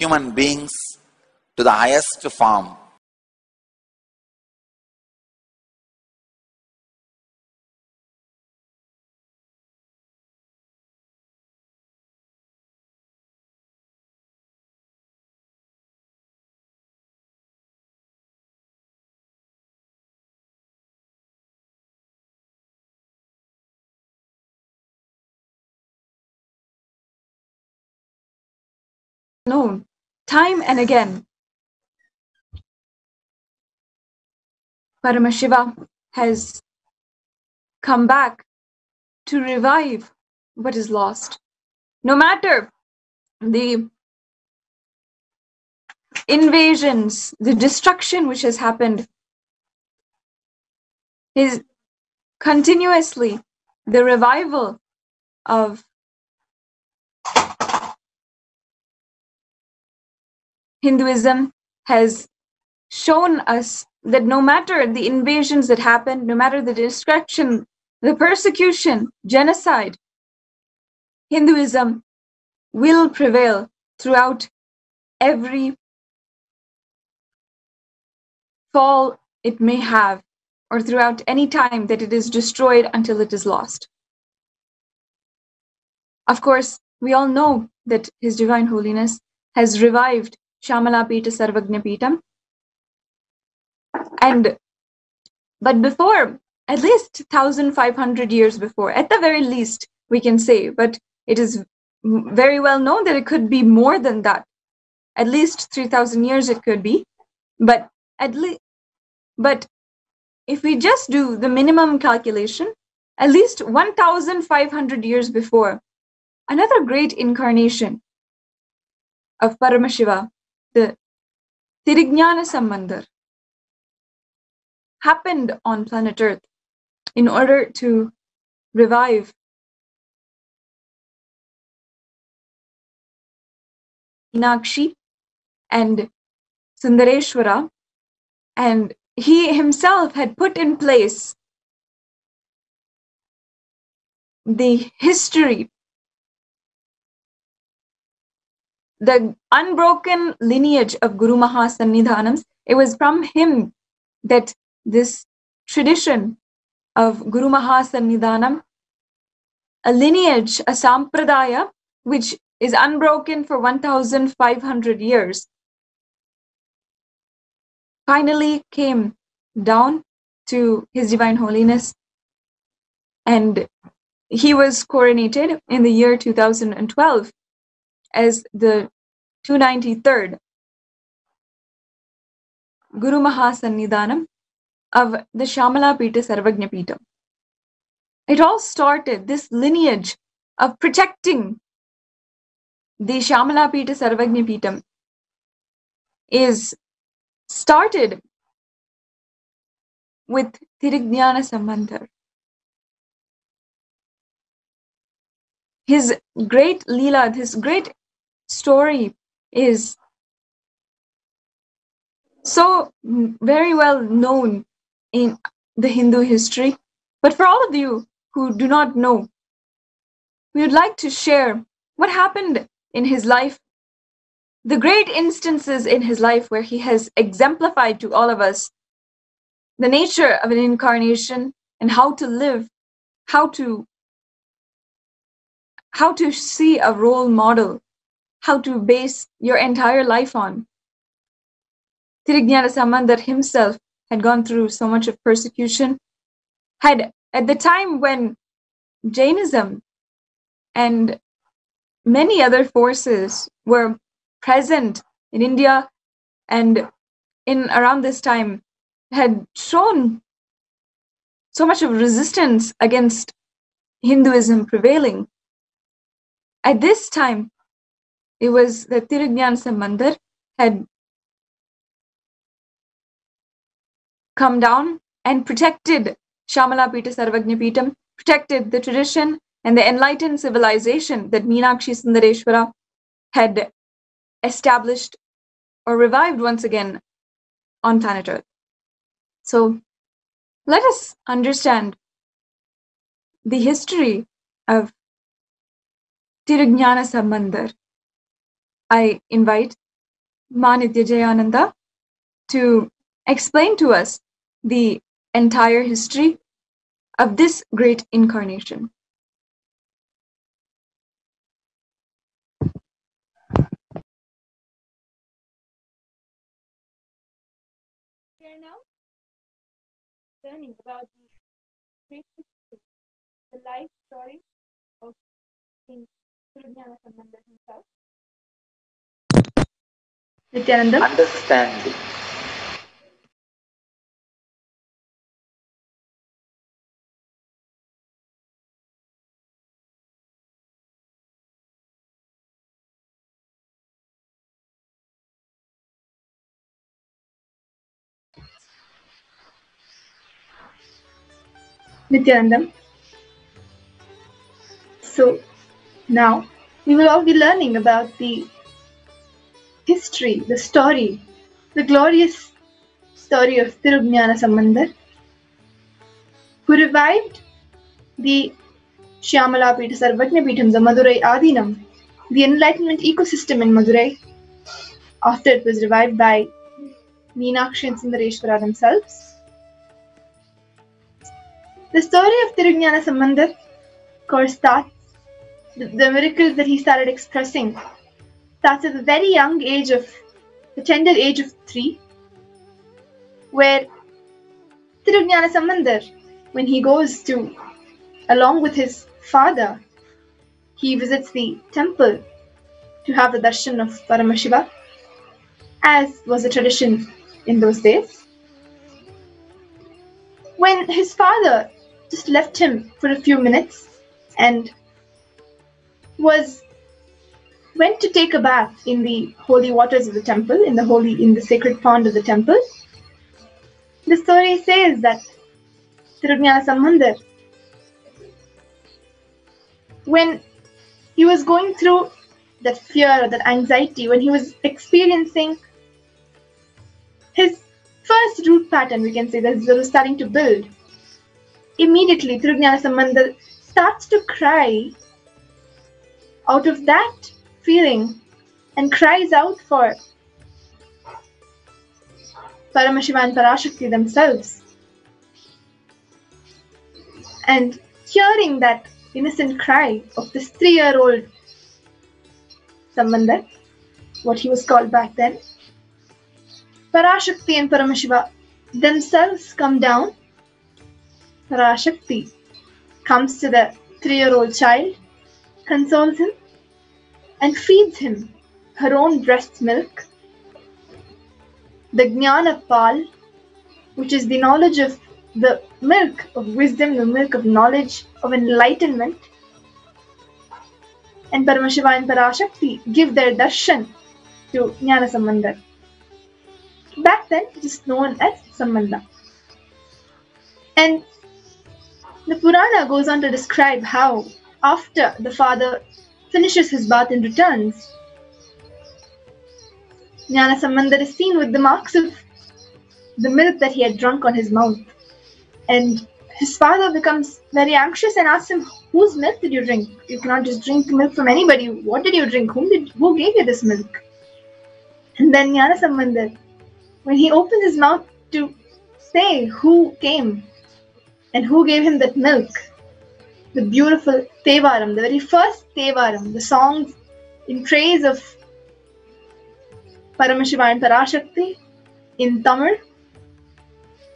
human beings to the highest form. No, time and again. Paramashiva has come back to revive what is lost. No matter the invasions, the destruction which has happened, is continuously the revival of Hinduism has shown us that no matter the invasions that happened, no matter the destruction, the persecution, genocide, Hinduism will prevail throughout every fall it may have, or throughout any time that it is destroyed until it is lost. Of course, we all know that His Divine Holiness has revived Shamala Pita Sarvagna Pitam. And but before, at least 1500 years before, at the very least, we can say, but it is very well known that it could be more than that. At least 3000 years it could be. But at least but if we just do the minimum calculation, at least 1500 years before, another great incarnation of Paramashiva, the Tirugnyana Sambandar, happened on planet Earth in order to revive Meenakshi and Sundareshwara, and he himself had put in place the history, the unbroken lineage of Guru Mahasannidhanams. It was from him that this tradition of Guru Mahasannidhanam, a lineage, a sampradaya, which is unbroken for 1500 years, finally came down to His Divine Holiness. And he was coronated in the year 2012 as the 293rd Guru Mahasannidhanam of the Shamala Pita Sarvagna Pita. It all started, this lineage of protecting the Shamala Pita Sarvagna Pitam is started with Tirugnyana Sambandar. His great Leela, his great story is so very well known in the Hindu history. But for all of you who do not know, we would like to share what happened in his life, the great instances in his life where he has exemplified to all of us the nature of an incarnation and how to live, how to how to see a role model, how to base your entire life on. Tirugnyana Sambandar himself had gone through so much of persecution, had at the time when Jainism and many other forces were present in India and in around this time had shown so much of resistance against Hinduism prevailing. At this time, it was that Tirugnan Sambandar had come down and protected Shamala Pita Sarvagna Pitam, protected the tradition and the enlightened civilization that Meenakshi Sundareshwara had established or revived once again on planet Earth. So let us understand the history of Tirugnyana Sambandar. I invite Manitya Jayananda to explain to us the entire history of this great incarnation. We are now learning about the great history, the life story of King Sambandar himself. Nithyanandam. understanding. Nithyanandam. So now we will all be learning about the history, the story, the glorious story of Tirugnyana Sambandar, who revived the Shyamala Pita Sarvajna Peetham, the Madurai Adinam, the enlightenment ecosystem in Madurai, after it was revived by Meenakshi and Sundareshwara themselves. The story of Tirugnyana Sambandar, of course, starts the, the miracles that he started expressing starts at the very young age of the tender age of three, where Tirugnyana Sambandar, when he goes to, along with his father, he visits the temple to have the darshan of Paramashiva, as was the tradition in those days. When his father just left him for a few minutes and was went to take a bath in the holy waters of the temple, in the holy in the sacred pond of the temple. The story says that Sambandar, when he was going through that fear, that anxiety, when he was experiencing his first root pattern, we can say that was starting to build, immediately Tirugnyana Sambandar starts to cry out of that feeling and cries out for Paramashiva and Parashakti themselves. And hearing that innocent cry of this three year old Sambandar, what he was called back then, Parashakti and Paramashiva themselves come down. Parashakti comes to the three year old child, consoles him, and feeds him her own breast milk, the Jnana Pal, which is the knowledge of the milk of wisdom, the milk of knowledge, of enlightenment. And Paramashiva and Parashakti give their darshan to Jnana Sambandar. Back then, it is known as Sambandha. And the Purana goes on to describe how, after the father finishes his bath and returns, Jnana Sambandar is seen with the marks of the milk that he had drunk on his mouth. And his father becomes very anxious and asks him, Whose milk did you drink? You cannot just drink milk from anybody. What did you drink? Whom did who gave you this milk? And then Jnana Sambandar, when he opens his mouth to say who came and who gave him that milk, the beautiful Tevaram, the very first Tevaram, the songs in praise of Paramashiva and Parashakti in Tamil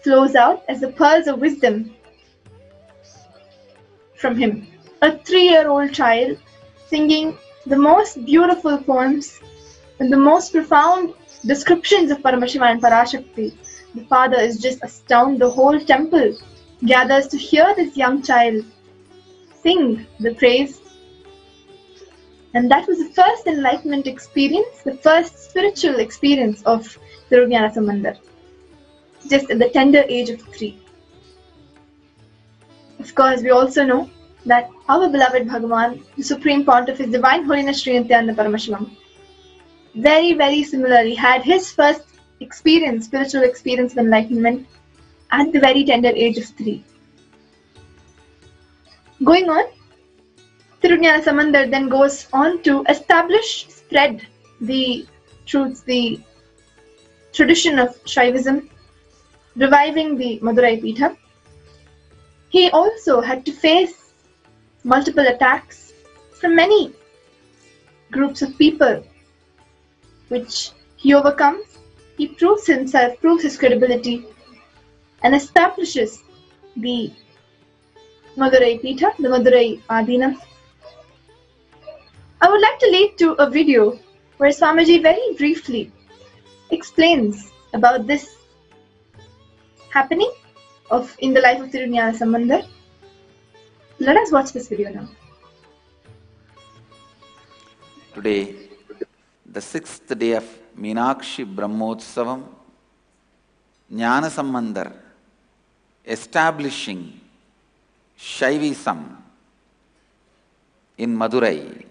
flows out as the pearls of wisdom from him. A three year old child singing the most beautiful poems and the most profound descriptions of Paramashiva and Parashakti. The father is just astounded. The whole temple gathers to hear this young child sing the praise. And that was the first enlightenment experience, the first spiritual experience of Tirugnyana Sambandar, just at the tender age of three. Of course, we also know that our beloved Bhagavan, the Supreme Pontiff, His Divine Holiness Sri Nithyananda Paramashivam, very, very similarly had his first experience, spiritual experience of enlightenment at the very tender age of three. Going on, Tirugnyana Sambandar then goes on to establish, spread the truths, the tradition of Shaivism, reviving the Madurai Peetham. He also had to face multiple attacks from many groups of people, which he overcomes. He proves himself, proves his credibility, and establishes the Madurai Peetha, the Madurai Adinam. I would like to lead to a video where Swamiji very briefly explains about this happening of in the life of Tirugnyana Sambandar. Let us watch this video now. Today, the sixth day of Meenakshi Brahmotsavam, Jnana Sambandar establishing Shaivism in Madurai.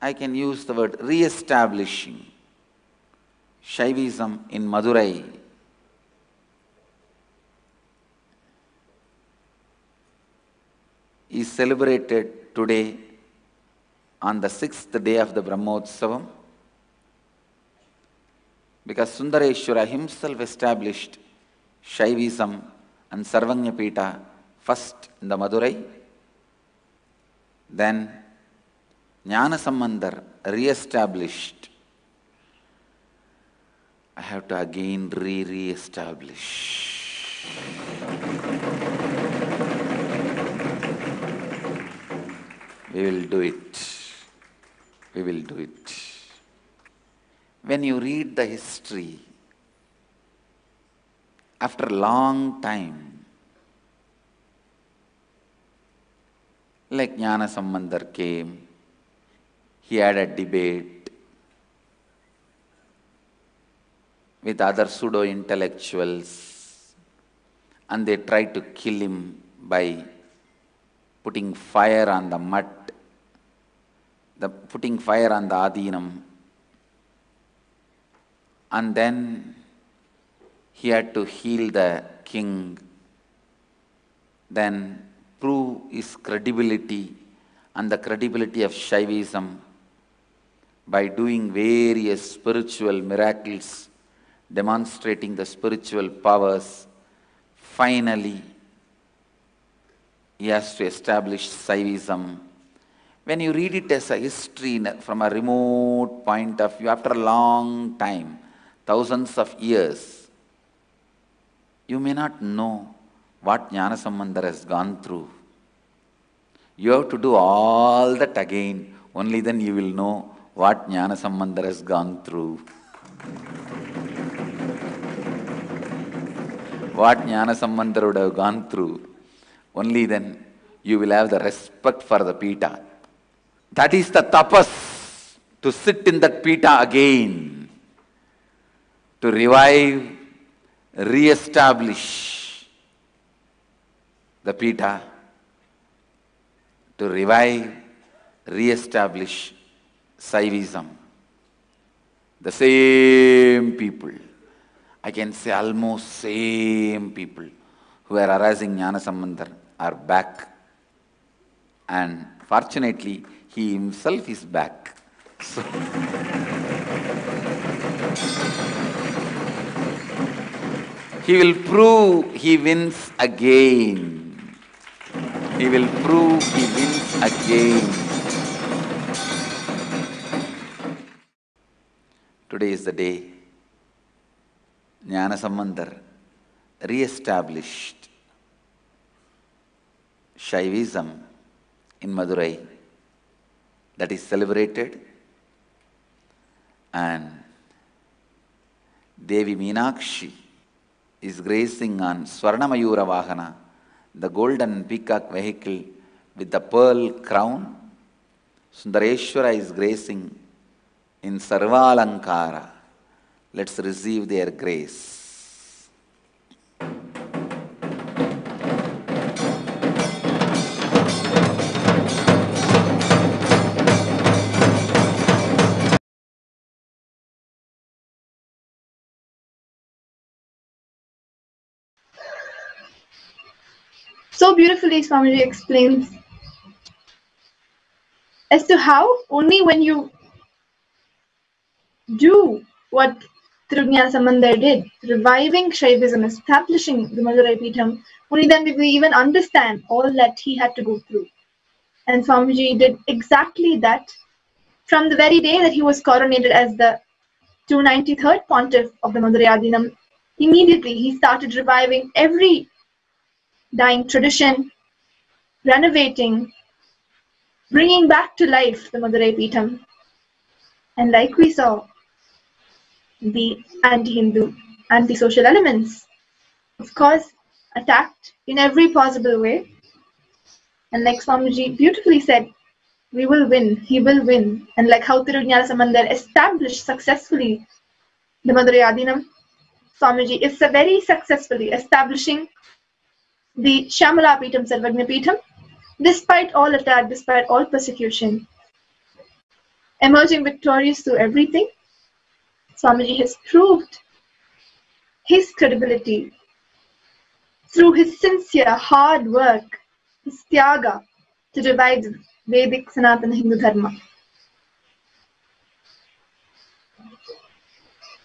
I can use the word re-establishing Shaivism in Madurai. is celebrated today on the sixth day of the Brahmotsavam because Sundareshwara himself established Shaivism and Sarvanyapita first in the Madurai, then Jnana Sambandar re-established. I have to again re-re-establish. We will do it. We will do it. When you read the history, after a long time, like Jnana Sambandar came, he had a debate with other pseudo intellectuals, and they tried to kill him by putting fire on the mud, the putting fire on the adinam, and then he had to heal the king, then prove his credibility and the credibility of Shaivism by doing various spiritual miracles, demonstrating the spiritual powers. Finally, he has to establish Saivism. When you read it as a history from a remote point of view, after a long time, thousands of years, you may not know what Jnana Sambandar has gone through. You have to do all that again, only then you will know what Jnana Sambandar has gone through. what Jnana Sambandar would have gone through, only then you will have the respect for the Pita. That is the tapas, to sit in that Pita again, to revive, re-establish the Pita, to revive, re-establish Saivism. The same people, I can say almost same people who are harassing Jnana Sambandar are back. And fortunately, he himself is back. So, he will prove he wins again. He will prove he wins again. Today is the day Jnana Sambandar re-established Shaivism in Madurai that is celebrated and Devi Meenakshi is gracing on Swarnamayura Vahana, the golden peacock vehicle with the pearl crown. Sundareshwara is gracing in Sarvalankara. Let's receive their grace. Beautifully, Swamiji explains as to how only when you do what Tirugnyana Sambandar did, reviving Shaivism, establishing the Madurai Pitham, only then we even understand all that he had to go through. And Swamiji did exactly that from the very day that he was coronated as the 293rd pontiff of the Madurai Adinam. Immediately, he started reviving every dying tradition, renovating, bringing back to life the Madurai Pitham. And like we saw, the anti-Hindu, anti-social elements. Of course, attacked in every possible way. And like Swamiji beautifully said, we will win, he will win. And like how Tirugnyana Sambandar established successfully the Madurai Adinam, Swamiji is very successfully establishing the Shamala Peetham, despite all attack, despite all persecution. Emerging victorious through everything, Swamiji has proved his credibility through his sincere hard work, his tyaga to revive Vedic Sanatana Hindu Dharma.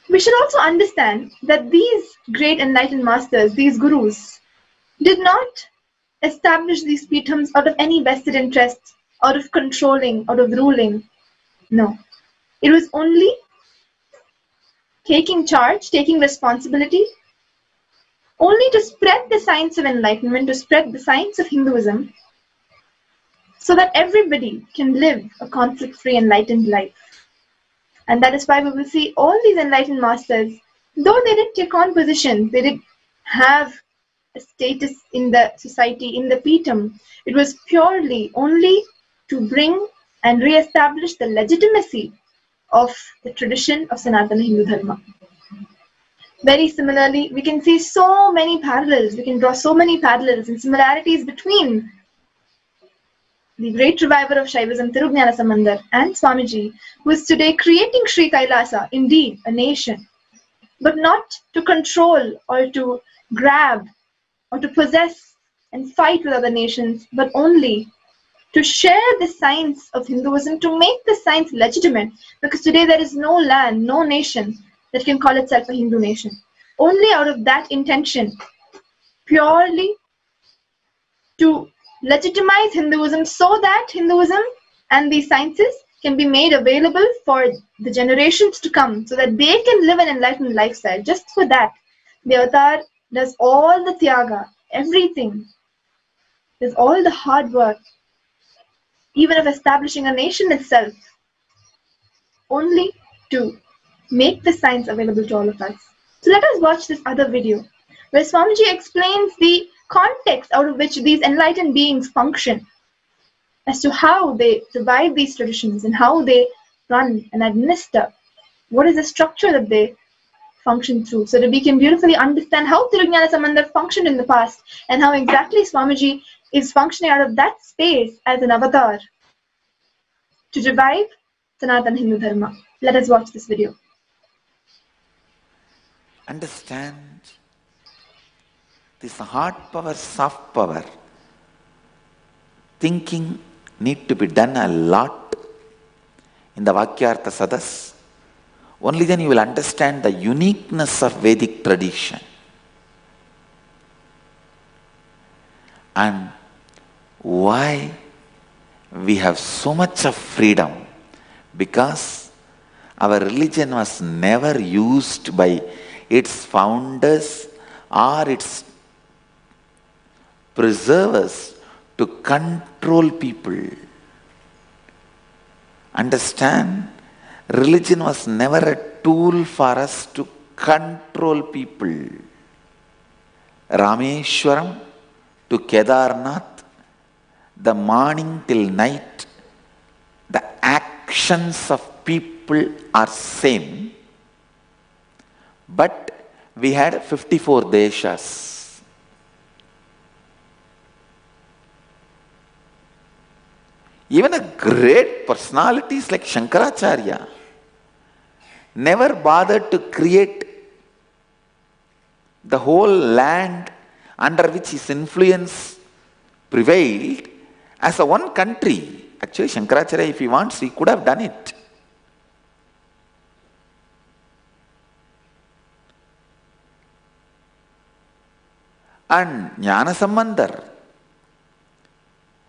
We should also understand that these great enlightened masters, these gurus, did not establish these peethams out of any vested interests, out of controlling, out of ruling. No. It was only taking charge, taking responsibility, only to spread the science of enlightenment, to spread the science of Hinduism, so that everybody can live a conflict free, enlightened life. And that is why we will see all these enlightened masters, though they did take on positions, they did have status in the society, in the Peetham, it was purely only to bring and re establish the legitimacy of the tradition of Sanatana Hindu Dharma. Very similarly, we can see so many parallels, we can draw so many parallels and similarities between the great reviver of Shaivism, Tirugnyana Sambandar, and Swamiji, who is today creating Sri Kailasa, indeed a nation, but not to control or to grab or to possess and fight with other nations, but only to share the science of Hinduism, to make the science legitimate, because today there is no land, no nation that can call itself a Hindu nation. Only out of that intention, purely to legitimize Hinduism so that Hinduism and these sciences can be made available for the generations to come so that they can live an enlightened lifestyle. Just for that, the avatar does all the tyaga, everything, does all the hard work, even of establishing a nation itself, only to make the science available to all of us. So let us watch this other video where Swamiji explains the context out of which these enlightened beings function as to how they revive these traditions and how they run and administer. What is the structure that they function through so that we can beautifully understand how Tirugnyana Sambandar functioned in the past and how exactly Swamiji is functioning out of that space as an avatar to revive Sanatana Hindu Dharma. Let us watch this video. Understand this hard power, soft power, thinking need to be done a lot in the Vakyartha Sadas. Only then you will understand the uniqueness of Vedic tradition. And why we have so much of freedom because our religion was never used by its founders or its preservers to control people. Understand? Religion was never a tool for us to control people. Rameshwaram to Kedarnath, the morning till night, the actions of people are same, but we had 54 deshas. Even a great personalities like Shankaracharya never bothered to create the whole land under which his influence prevailed as a one country. Actually, Shankaracharya, if he wants, he could have done it. And Jnana Sambandar,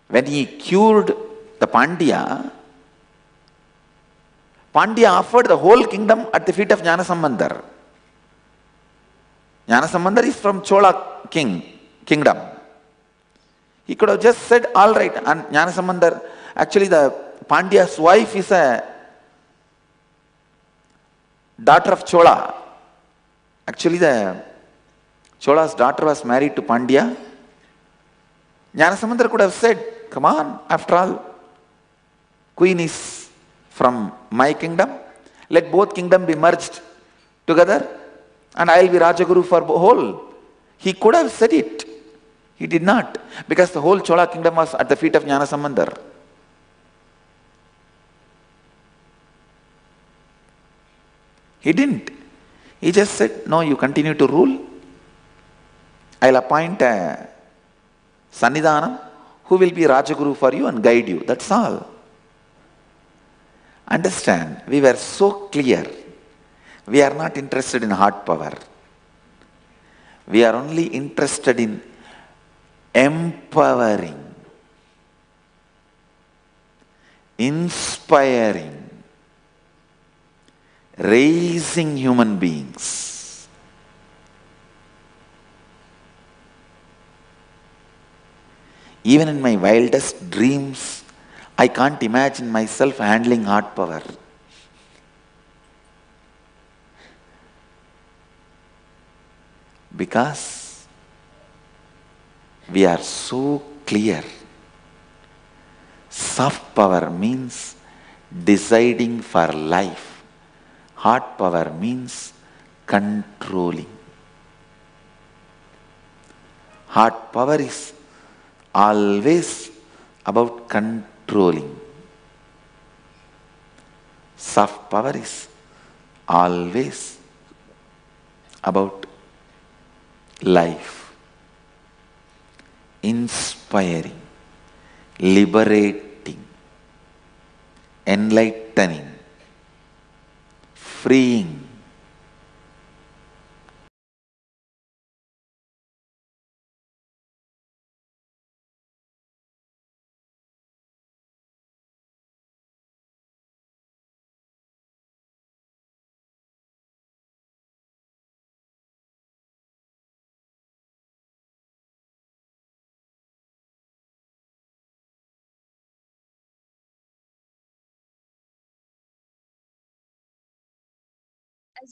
when he cured the Pandya, Pandya offered the whole kingdom at the feet of Jnana Sambandar. Is from Chola king, kingdom. He could have just said, all right, and Jnanasambandar, actually the Pandya's wife is a daughter of Chola. Actually, the Chola's daughter was married to Pandya. Jnanasambandar could have said, Come on, after all, queen is from my kingdom. Let both kingdom be merged together and I'll be Rajaguru for whole. He could have said it. He did not because the whole Chola kingdom was at the feet of Jnanasambandar. He didn't. He just said, No, you continue to rule. I'll appoint a Sannidhanam who will be Rajaguru for you and guide you. That's all. Understand, we were so clear. We are not interested in hard power. We are only interested in empowering, inspiring, raising human beings. Even in my wildest dreams, I can't imagine myself handling hard power. Because we are so clear. Soft power means deciding for life. Hard power means controlling. Hard power is always about controlling. Soft power is always about life, inspiring, liberating, enlightening, freeing.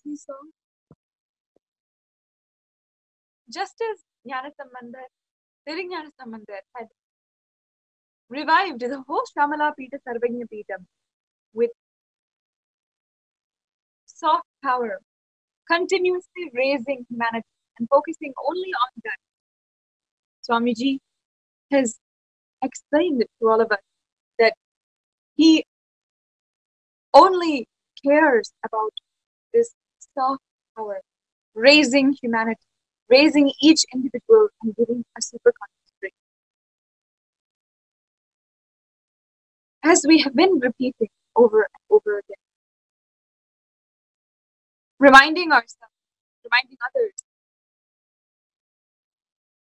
We saw, just as Jnanasambandar, Sri Jnanasambandar had revived the whole Shamala Pita Sarvagnya Pita with soft power, continuously raising humanity and focusing only on that. Swamiji has explained to all of us that he only cares about soft power, raising humanity, raising each individual and giving a super conscious. As we have been repeating over and over again, reminding ourselves, reminding others,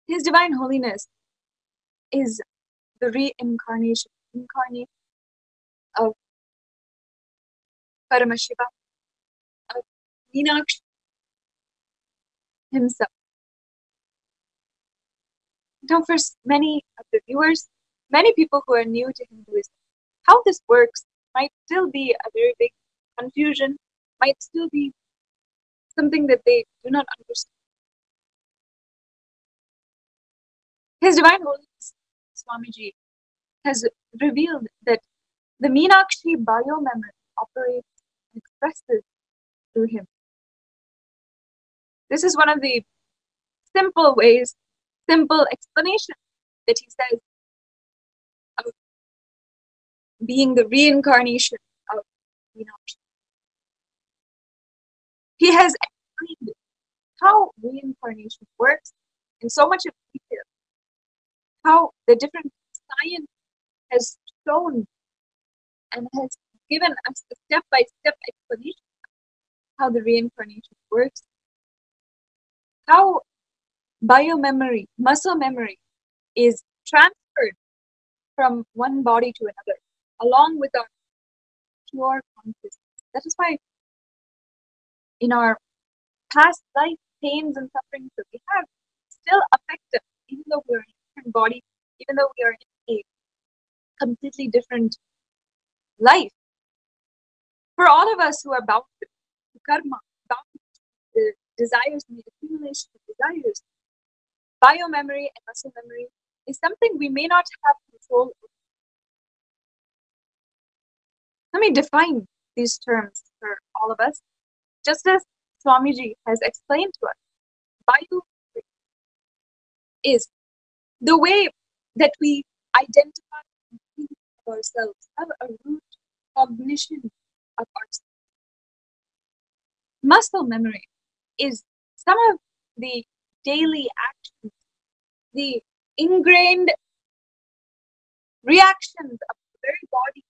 His Divine Holiness is the reincarnation, incarnate of Paramashiva, Meenakshi himself. Now, for many of the viewers, many people who are new to Hinduism, how this works might still be a very big confusion, might still be something that they do not understand. His Divine Holiness Swamiji has revealed that the Meenakshi biomemory operates and expresses through him. This is one of the simple ways, simple explanation that he says of being the reincarnation of Meenakshi. He has explained how reincarnation works in so much of detail, how the different science has shown and has given us a step-by-step explanation of how the reincarnation works, how biomemory, muscle memory is transferred from one body to another, along with our pure consciousness. That is why in our past life pains and sufferings that we have still affect us, even though we're in different body, even though we are in a completely different life. For all of us who are bound to karma, bound to the desires and the accumulation of desires, biomemory and muscle memory is something we may not have control over. Let me define these terms for all of us. Just as Swamiji has explained to us, biomemory is the way that we identify and think of ourselves, have a root cognition of ourselves. Muscle memory is some of the daily actions, the ingrained reactions of the very body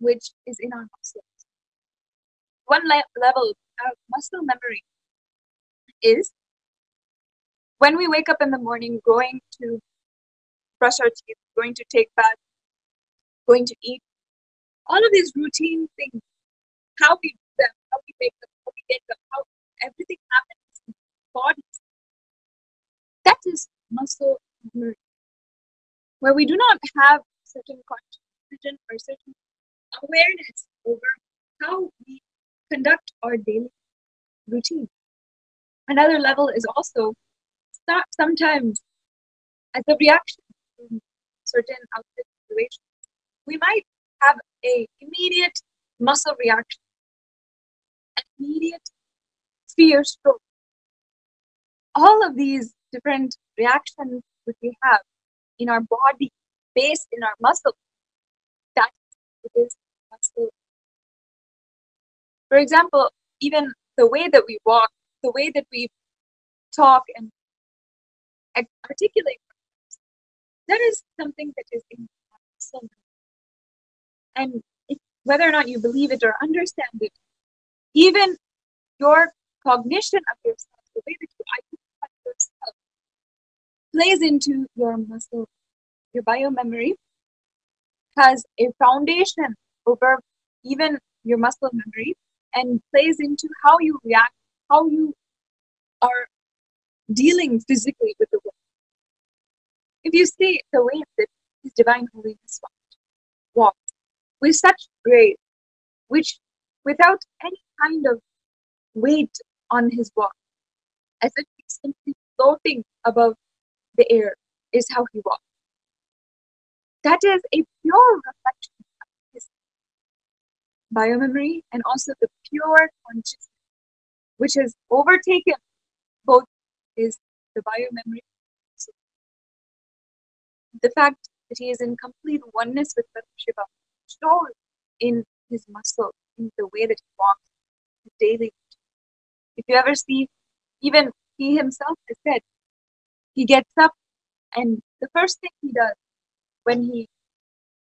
which is in our muscles. One le- level of muscle memory is when we wake up in the morning, going to brush our teeth, going to take bath, going to eat, all of these routine things, how we do them, how we make them, how we get them, how everything happens in our bodies. That is muscle memory, where we do not have certain conscious or certain awareness over how we conduct our daily routine. Another level is also start sometimes as a reaction to certain outside situations. We might have a immediate muscle reaction, an immediate fear stroke. All of these different reactions that we have in our body, based in our muscle, that is muscle. For example, even the way that we walk, the way that we talk and articulate, that is something that is in muscle. And whether or not you believe it or understand it, even your cognition of yourself, the way that you identify yourself, plays into your muscle, your biomemory has a foundation over even your muscle memory and plays into how you react, how you are dealing physically with the world. If you see the way that His Divine Holiness walked, with such grace, which without any kind of weight on his walk, as if he's simply floating above the air, is how he walked. That is a pure reflection of his biomemory and also the pure consciousness which has overtaken both his the biomemory the fact that he is in complete oneness with Param Shiva shows in his muscle, in the way that he walks, his daily. If you ever see, even he himself has said, he gets up and the first thing he does when he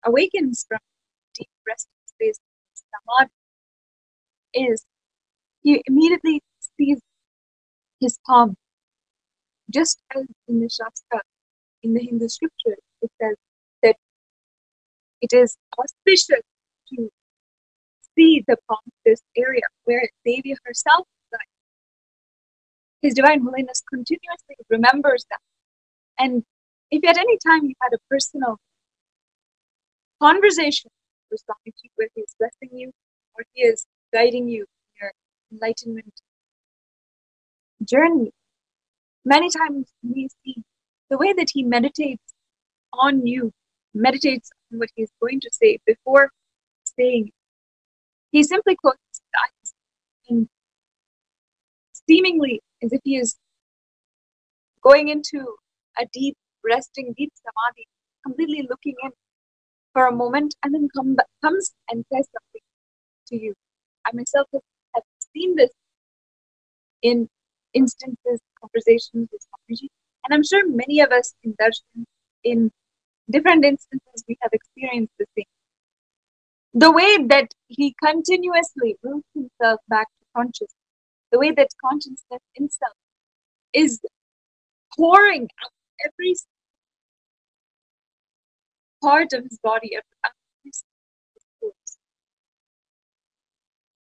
awakens from deep resting space, samadhi, is he immediately sees his palm. Just as in the Shastra, in the Hindu scripture, it says that it is auspicious to see the palm, this area where Devi herself. His Divine Holiness continuously remembers that. And if at any time you had a personal conversation with Swamiji where he is blessing you or he is guiding you in your enlightenment journey, many times we see the way that he meditates on you, meditates on what he's going to say before saying. He simply eyes and seemingly as if he is going into a deep, resting, deep samadhi, completely looking in for a moment and then come, comes and says something to you. I myself have, seen this in instances, conversations with Swamiji, and I'm sure many of us in darshan, in different instances, we have experienced the same. The way that he continuously moves himself back to consciousness, the way that consciousness itself is pouring out every part of his body, every.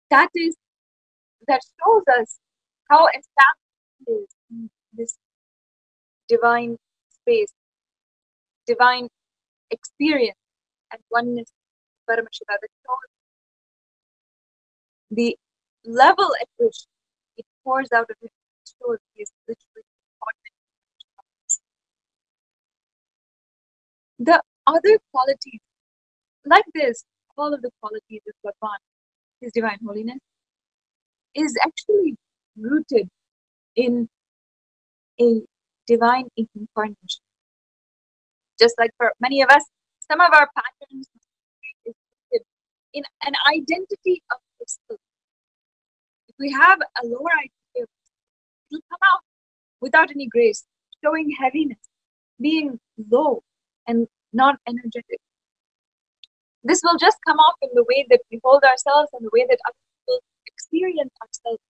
That is that shows us how established he is this divine space, divine experience and oneness that shows the level at which pours out of he is literally. The other qualities, like this, all of the qualities of Bhagwan, His Divine Holiness, is actually rooted in a divine incarnation. Just like for many of us, some of our patterns is rooted in an identity of ourselves. If we have a lower ourselves, it'll come out without any grace, showing heaviness, being low and not energetic. This will just come off in the way that we hold ourselves and the way that other people experience ourselves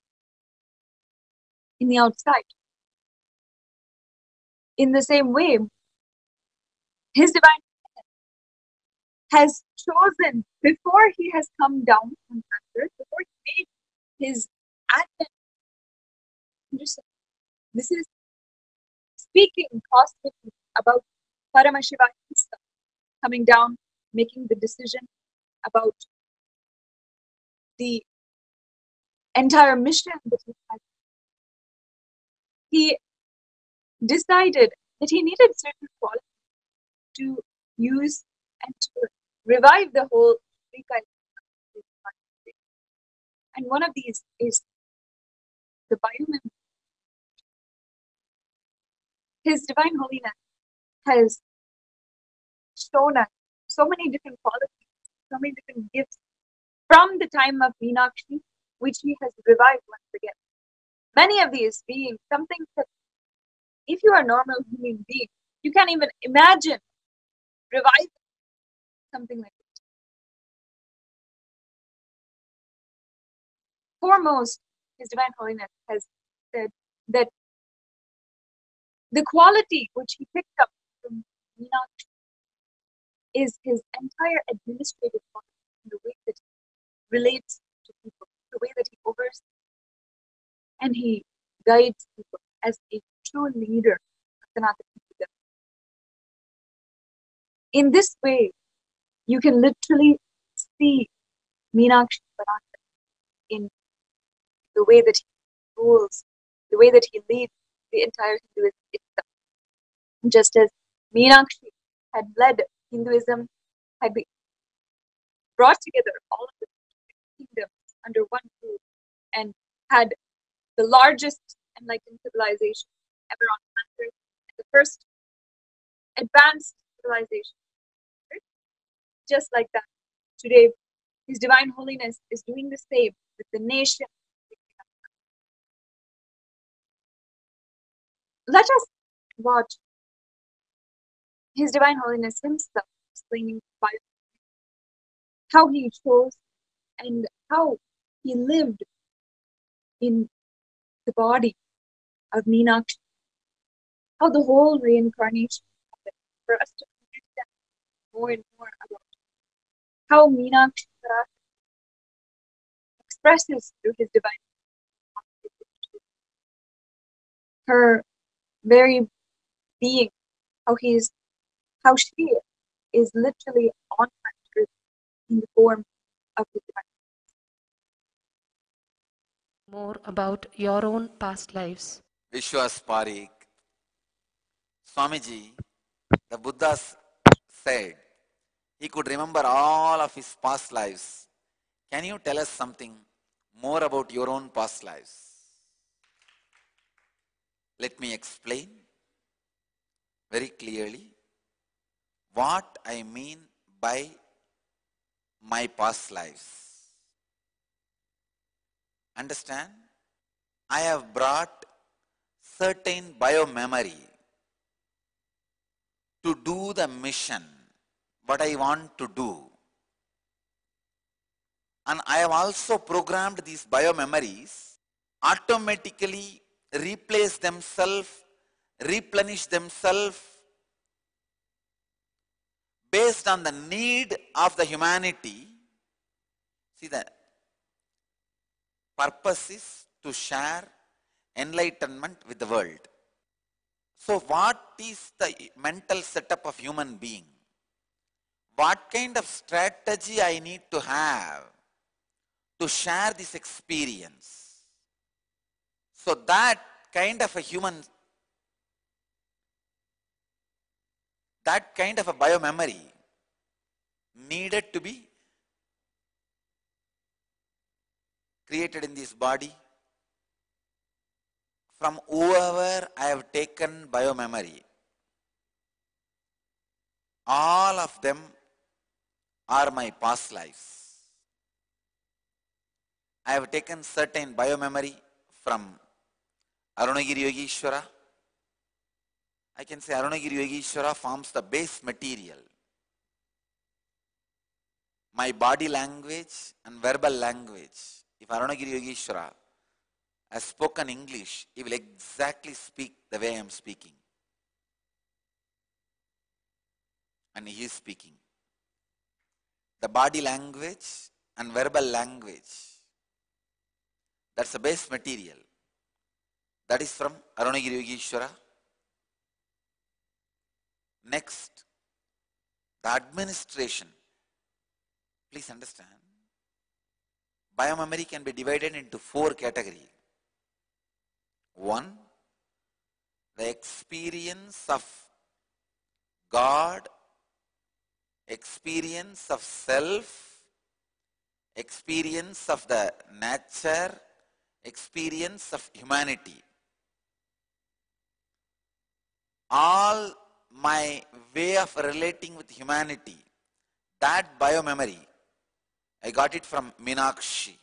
in the outside. In the same way, His Divine has chosen before He has come down from earth, before He made His advent. This is speaking cosmically about Paramashiva himself coming down, making the decision about the entire mission that he had. He decided that he needed certain qualities to use and to revive the whole And one of these is the biomim. His Divine Holiness has shown us so many different qualities, so many different gifts from the time of Meenakshi, which he has revived once again. Many of these being something that, if you are a normal human being, you can't even imagine reviving something like it. Foremost, His Divine Holiness has said that the quality which he picked up from Meenakshi is his entire administrative quality, the way that he relates to people, the way that he oversees and he guides people as a true leader of Buddhism. In this way, you can literally see Meenakshi in the way that he rules, the way that he leads the entire Hinduism itself. Just as Meenakshi had led Hinduism, had brought together all of the kingdoms under one roof and had the largest enlightened civilization ever on Earth, the first advanced civilization. Just like that, today, His Divine Holiness is doing the same with the nation. Let us watch His Divine Holiness Himself explaining how He chose and how He lived in the body of Meenakshi, how the whole reincarnation happened for us to understand more and more about how Meenakshi expresses through his divine her very being, how he's how she is is literally on planet Earth in the form of his divine. more about your own past lives. Vishwas Parikh, Swamiji, the Buddha said he could remember all of his past lives. Can you tell us something more about your own past lives? Let me explain very clearly what I mean by my past lives. Understand? I have brought certain biomemory to do the mission, what I want to do. And I have also programmed these biomemories automatically replace themselves, replenish themselves based on the need of the humanity. See that purpose is to share enlightenment with the world. So what is the mental setup of human being? What kind of strategy I need to have to share this experience. So that kind of a human, that kind of a biomemory needed to be created in this body from whoever I have taken biomemory. All of them are my past lives. I have taken certain biomemory from Arunagiri Yogishwara. I can say Arunagiri Yogishwara forms the base material. My body language and verbal language. If Arunagiri Yogishwara has spoken English, he will exactly speak the way I am speaking. And he is speaking. The body language and verbal language that's the base material. That is from Arunagiri Yogishwara. Next, the administration. Please understand. Biomemory can be divided into four categories. One, the experience of God, experience of self, experience of the nature, experience of humanity. All my way of relating with humanity, that biomemory, I got it from Meenakshi.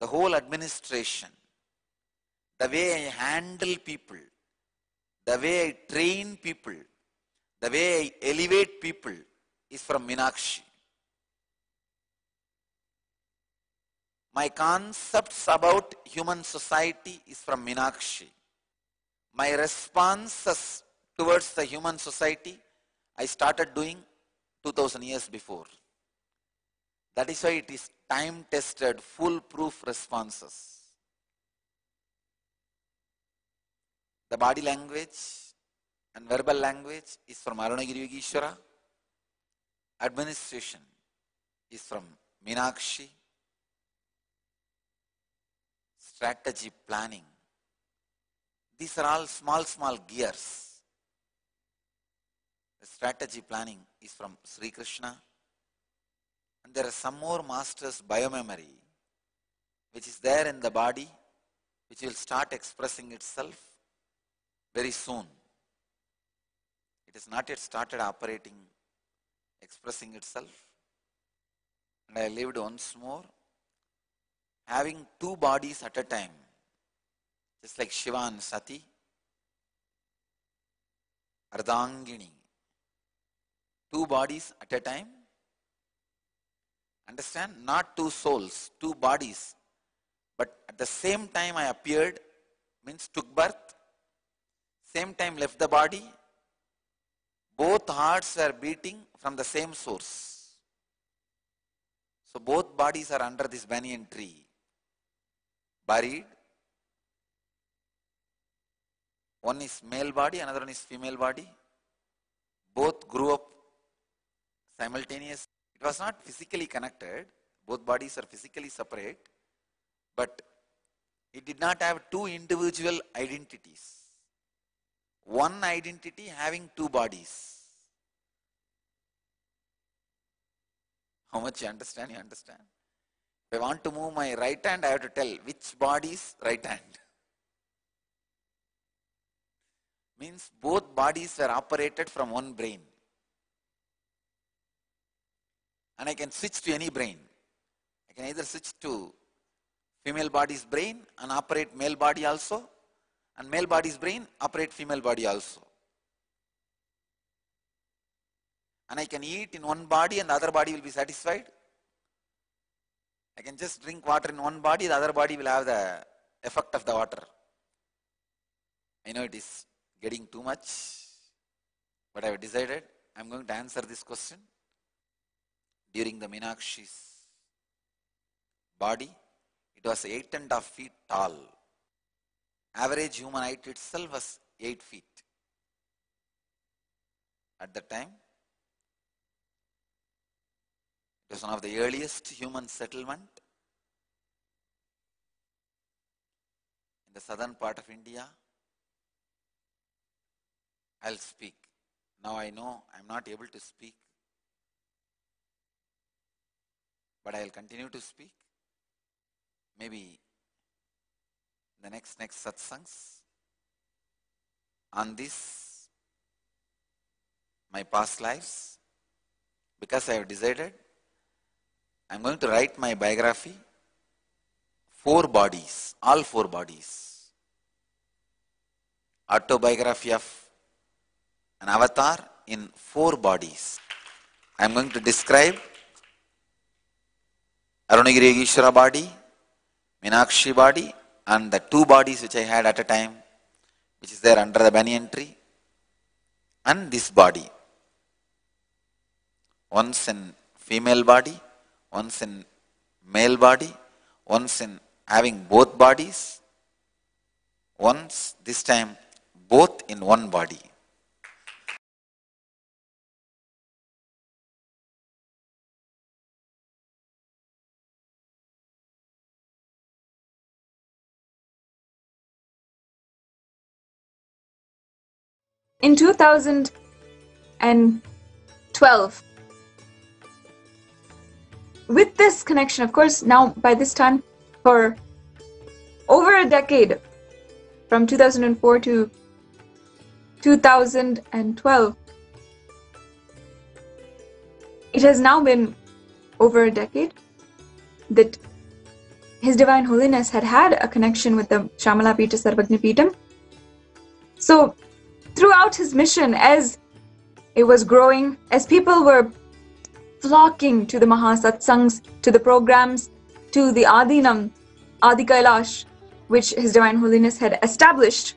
The whole administration, the way I handle people, the way I train people, the way I elevate people is from Meenakshi. My concepts about human society is from Meenakshi. My responses towards the human society, I started doing 2000 years before. That is why it is time tested, foolproof responses. The body language and verbal language is from Arunagiri Yogishwara. Administration is from Meenakshi. Strategy planning. These are all small, small gears. The strategy planning is from Sri Krishna. And there are some more masters biomemory, which is there in the body, which will start expressing itself very soon. It has not yet started operating, expressing itself. And I lived once more, having two bodies at a time, just like Shiva and Sati, Ardhangini, two bodies at a time. Understand? Not two souls, two bodies. But at the same time I appeared, means took birth, same time left the body, both hearts were beating from the same source. So both bodies are under this banyan tree, buried. One is male body, another one is female body. Both grew up simultaneously. It was not physically connected. Both bodies are physically separate. But it did not have two individual identities. One identity having two bodies. How much you understand? You understand? If I want to move my right hand, I have to tell which body is right hand. Means both bodies were operated from one brain. And I can switch to any brain. I can either switch to female body's brain and operate male body also, and male body's brain operate female body also. And I can eat in one body and the other body will be satisfied. I can just drink water in one body, the other body will have the effect of the water. I know it is getting too much, but I have decided I am going to answer this question during the Meenakshi's body. It was eight and a half feet tall. Average human height itself was eight feet. At the time, It was one of the earliest human settlement in the southern part of India. I'll speak. Now I know I'm not able to speak, but I'll continue to speak. Maybe the next next satsangs on this my past lives because I have decided I'm going to write my biography four bodies all four bodies autobiography of an avatar in four bodies. I'm going to describe Arunagiri Yogeshwara body Meenakshi body and the two bodies which I had at a time which is there under the banyan tree and this body. Once in female body once in male body once in having both bodies once this time both in one body In 2012, with this connection, of course, now by this time, for over a decade, from 2004 to 2012, it has now been over a decade that His Divine Holiness had had a connection with the Shamala Pita Sarvagna Pitam. So, throughout his mission, as it was growing, as people were flocking to the Mahasatsangs, to the programs, to the Adinam, Adi Kailash, which His Divine Holiness had established,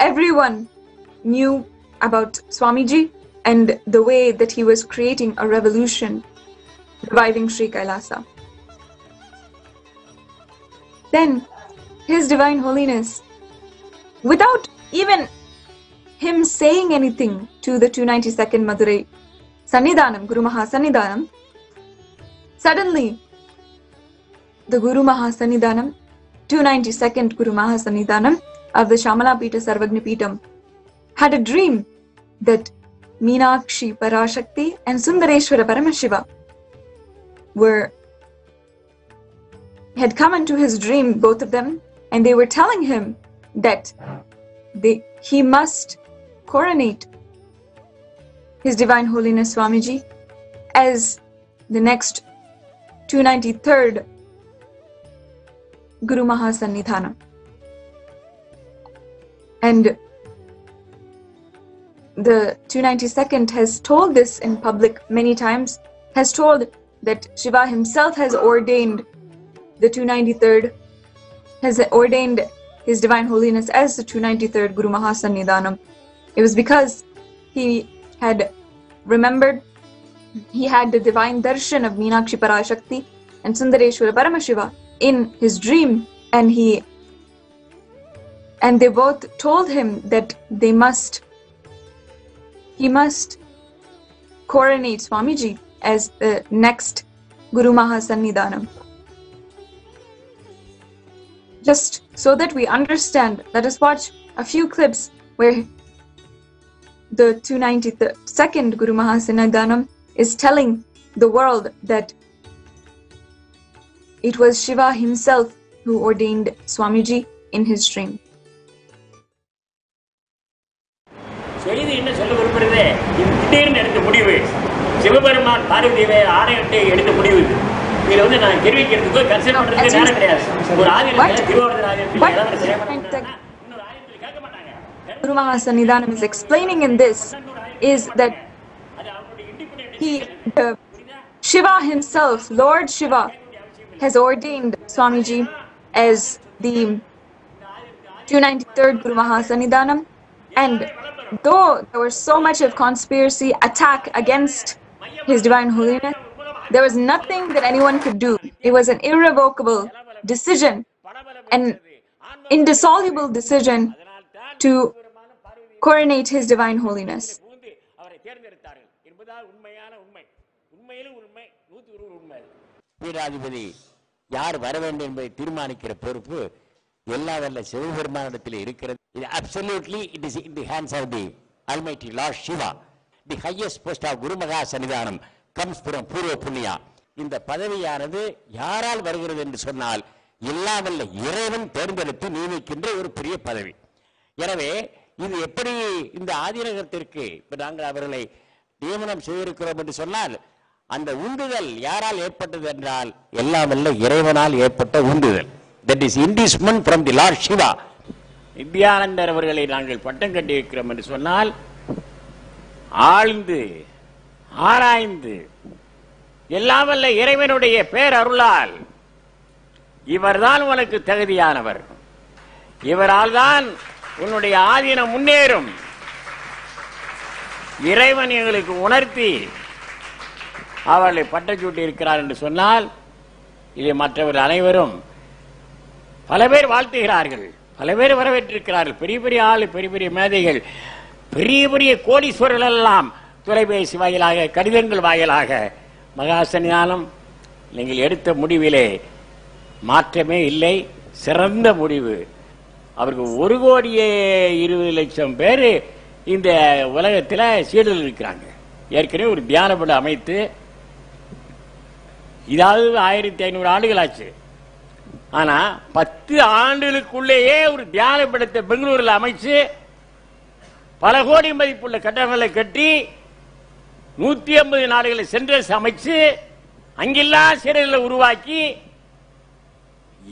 everyone knew about Swamiji and the way that he was creating a revolution, reviving Sri Kailasa. Then, His Divine Holiness, without even him saying anything to the 292nd Madurai Sannidhanam, Guru Maha Sannidhanam, suddenly the Guru Maha Sannidhanam, 292nd Guru Maha Sannidhanam of the Shamala Pita Sarvagna Pitam, had a dream that Meenakshi Parashakti and Sundareshwara Paramashiva were had come into his dream, both of them, and they were telling him that they, he must coronate His Divine Holiness Swamiji as the next 293rd Guru Mahasannidhana. And the 292nd has told this in public many times, has told that Shiva himself has ordained the 293rd, has ordained His Divine Holiness as the 293rd Guru Mahasannidhanam. It was because he had remembered, he had the divine darshan of Meenakshi Parashakti and Sundareshwara Paramashiva in his dream, and he and they both told him that they must he must coronate Swamiji as the next Guru Mahasannidhanam. Just so that we understand, let us watch a few clips where the 292nd Guru Mahasannidhanam is telling the world that it was Shiva himself who ordained Swamiji in his dream. செய்தி என்ன சொல்ல விரும்புறது இது திடீர்னு எடுத்த முடிவு சிவபெருமான் பார்வதியை ஆணையிட்டு எடுத்த முடிவு இது இதுல வந்து நான் தெரிவிக்கிறதுக்கோ கன்சல்ட் பண்றதுக்கு நேரம் கிடையாது ஒரு ஆதினத்துல What? திருவாவூர் ஆதினத்தில் What? ஏதாவது சேவை பண்ணணும்னா இன்னொரு ஆதினத்தில் கேட்க மாட்டாங்க Guru Mahasannidhanam is explaining in this is that அது அவங்களுடைய independent he, the Shiva himself, Lord Shiva, has ordained Swamiji as the 293rd Guru Mahasannidhanam. And though there was so much of conspiracy attack against His Divine Holiness, there was nothing that anyone could do. It was an irrevocable decision, an indissoluble decision to coronate His Divine Holiness. புகுந்து அவரை தேர்ந்தெடுத்தார்கள் என்பதுதான் உண்மையான உண்மை உண்மையிலும் உண்மை நூத்தி இருபது உண்மை அது. பீடாதிபதி யார் வர வேண்டும் என்பதை தீர்மானிக்கிற பொறுப்பு எல்லா வல்ல சிவபெருமானிடத்தில் இருக்கிறது இது absolutely it is in the hands of the almighty Lord Siva the highest post of குருமகா Sannidhanam comes புறம் பூர்வ புண்ணியா இந்த பதவியானது யாரால் வருகிறது என்று சொன்னால் எல்லா இறைவன் தேர்ந்தெடுத்து நியமிக்கின்ற ஒரு பெரிய பதவி. எனவே இது எப்படி இந்த ஆதிநகரத்திற்கு இப்போ நாங்கள் அவர்களை நியமனம் செய்திருக்கிறோம் என்று சொன்னால் அந்த உந்துதல் யாரால் ஏற்பட்டது என்றால் எல்லாம் வல்ல இறைவனால் ஏற்பட்ட உந்துதல். That is inducement from the lord Shiva நித்யானந்தர் அவர்களை நாங்கள் பட்டம் கட்டியிருக்கிறோம் என்று சொன்னால் ஆழ்ந்து ஆராய்ந்து எல்லாம் வல்ல இறைவனுடைய பேரருளால் இவர்தான் உனக்கு தகுதியானவர். இவரால் தான் உன்னுடைய ஆதீனம் முன்னேறும். இறைவன் எங்களுக்கு உணர்த்தி அவர்களை பட்டச்சூட்டி இருக்கிறார் என்று சொன்னால் இதை மற்றவர்கள் அனைவரும் பல பேர் வாழ்த்துகிறார்கள் பல பேர் வரவேற்றிருக்கிறார்கள். பெரிய பெரிய ஆளு பெரிய பெரிய மேதைகள் பெரிய பெரிய கோடீஸ்வரர்கள் எல்லாம் தொலைபேசி வாயிலாக கடிதங்கள் வாயிலாக மகாசன்னிதானம் நீங்கள் எடுத்த முடிவிலே மாற்றமே இல்லை சிறந்த முடிவு. அவருக்கு ஒரு கோடியே இருபது லட்சம் பேர் இந்த உலகத்தில் சீடல் இருக்கிறாங்க. ஏற்கனவே ஒரு தியானப்படு அமைத்து இதாவது ஆயிரத்தி ஐநூறு ஆண்டுகள் ஆச்சு. ஆனா பத்து ஆண்டுகளுக்குள்ளேயே ஒரு தியானபிளத்தை பெங்களூரில் அமைச்சு பல கோடி மதிப்புள்ள கட்டடங்களை கட்டி நூத்தி ஐம்பது நாடுகளை சென்ட்ரல்ஸ் அமைச்சு அங்கெல்லாம் சிறைகளை உருவாக்கி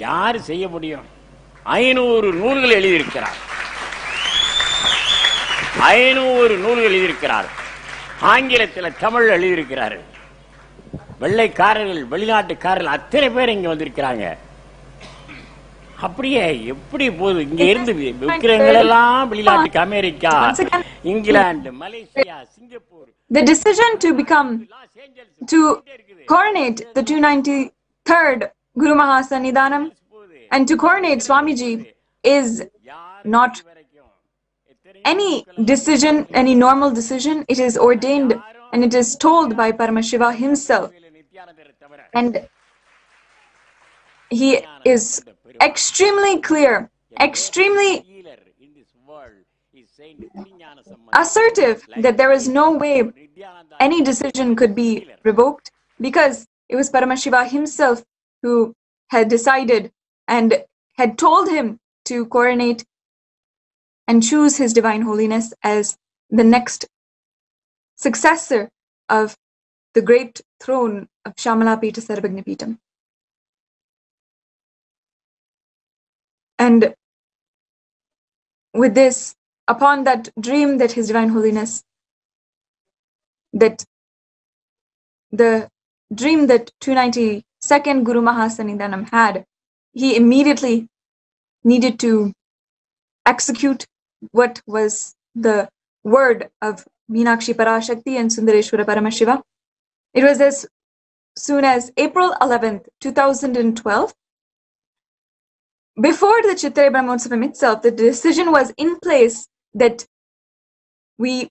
யார் செய்ய முடியும்? ஐநூறு நூல்கள் எழுதியிருக்கிறார். ஐநூறு நூல்கள் எழுதியிருக்கிறார். ஆங்கிலத்தில் தமிழ் எழுதியிருக்கிறார்கள் வெள்ளைக்காரர்கள் வெளிநாட்டுக்காரர்கள் அத்தனை பேர் இங்க வந்திருக்கிறாங்க. அப்படியே எப்படி போகுது? இங்க இருந்து எல்லாம் வெளிநாட்டுக்கு America England Malaysia Singapore The decision to become, to coronate the 293rd Guru Mahasannidhanam and to coronate Swamiji is not any decision, any normal decision. It is ordained and it is told by Paramashiva himself. And he is extremely clear, extremely assertive that there is no way any decision could be revoked because it was Paramashiva himself who had decided and had told him to coronate and choose his divine holiness as the next successor of the great throne of Shamala Pita And with this, upon that dream that His Divine Holiness that the dream that 292nd Guru Mahasannidhanam had, he immediately needed to execute what was the word of Meenakshi Parashakti and Sundareshwara Paramashiva. It was as soon as April 11th, 2012. Before the Chittirai Brahmotsavam itself, the decision was in place that we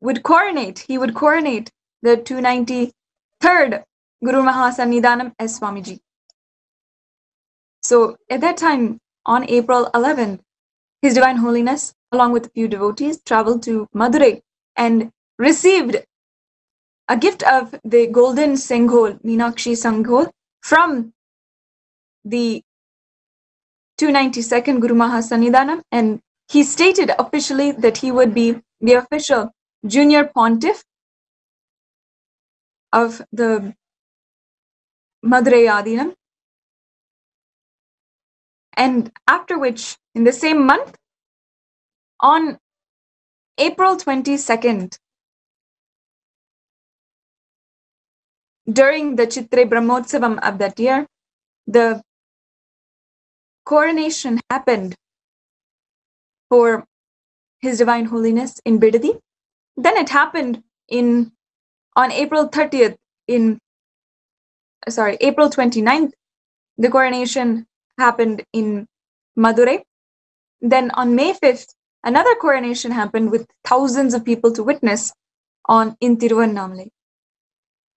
would coronate, he would coronate the 293rd Guru Mahasannidhanam as Swamiji. So at that time, on April 11th, His Divine Holiness, along with a few devotees, traveled to Madurai and received a gift of the golden Senghol, Meenakshi Sanghol, from the 292nd Guru Mahasannidhanam, and he stated officially that he would be the official junior pontiff of the Madurai Adinam. And after which, in the same month, on April 22nd, during the Chittirai Brahmotsavam of that year, the coronation happened for His Divine Holiness in Bidadi. Then it happened in on April 30th in sorry April 29th. The coronation happened in Madurai. Then on May 5th, another coronation happened with thousands of people to witness on in Tiruvannamalai.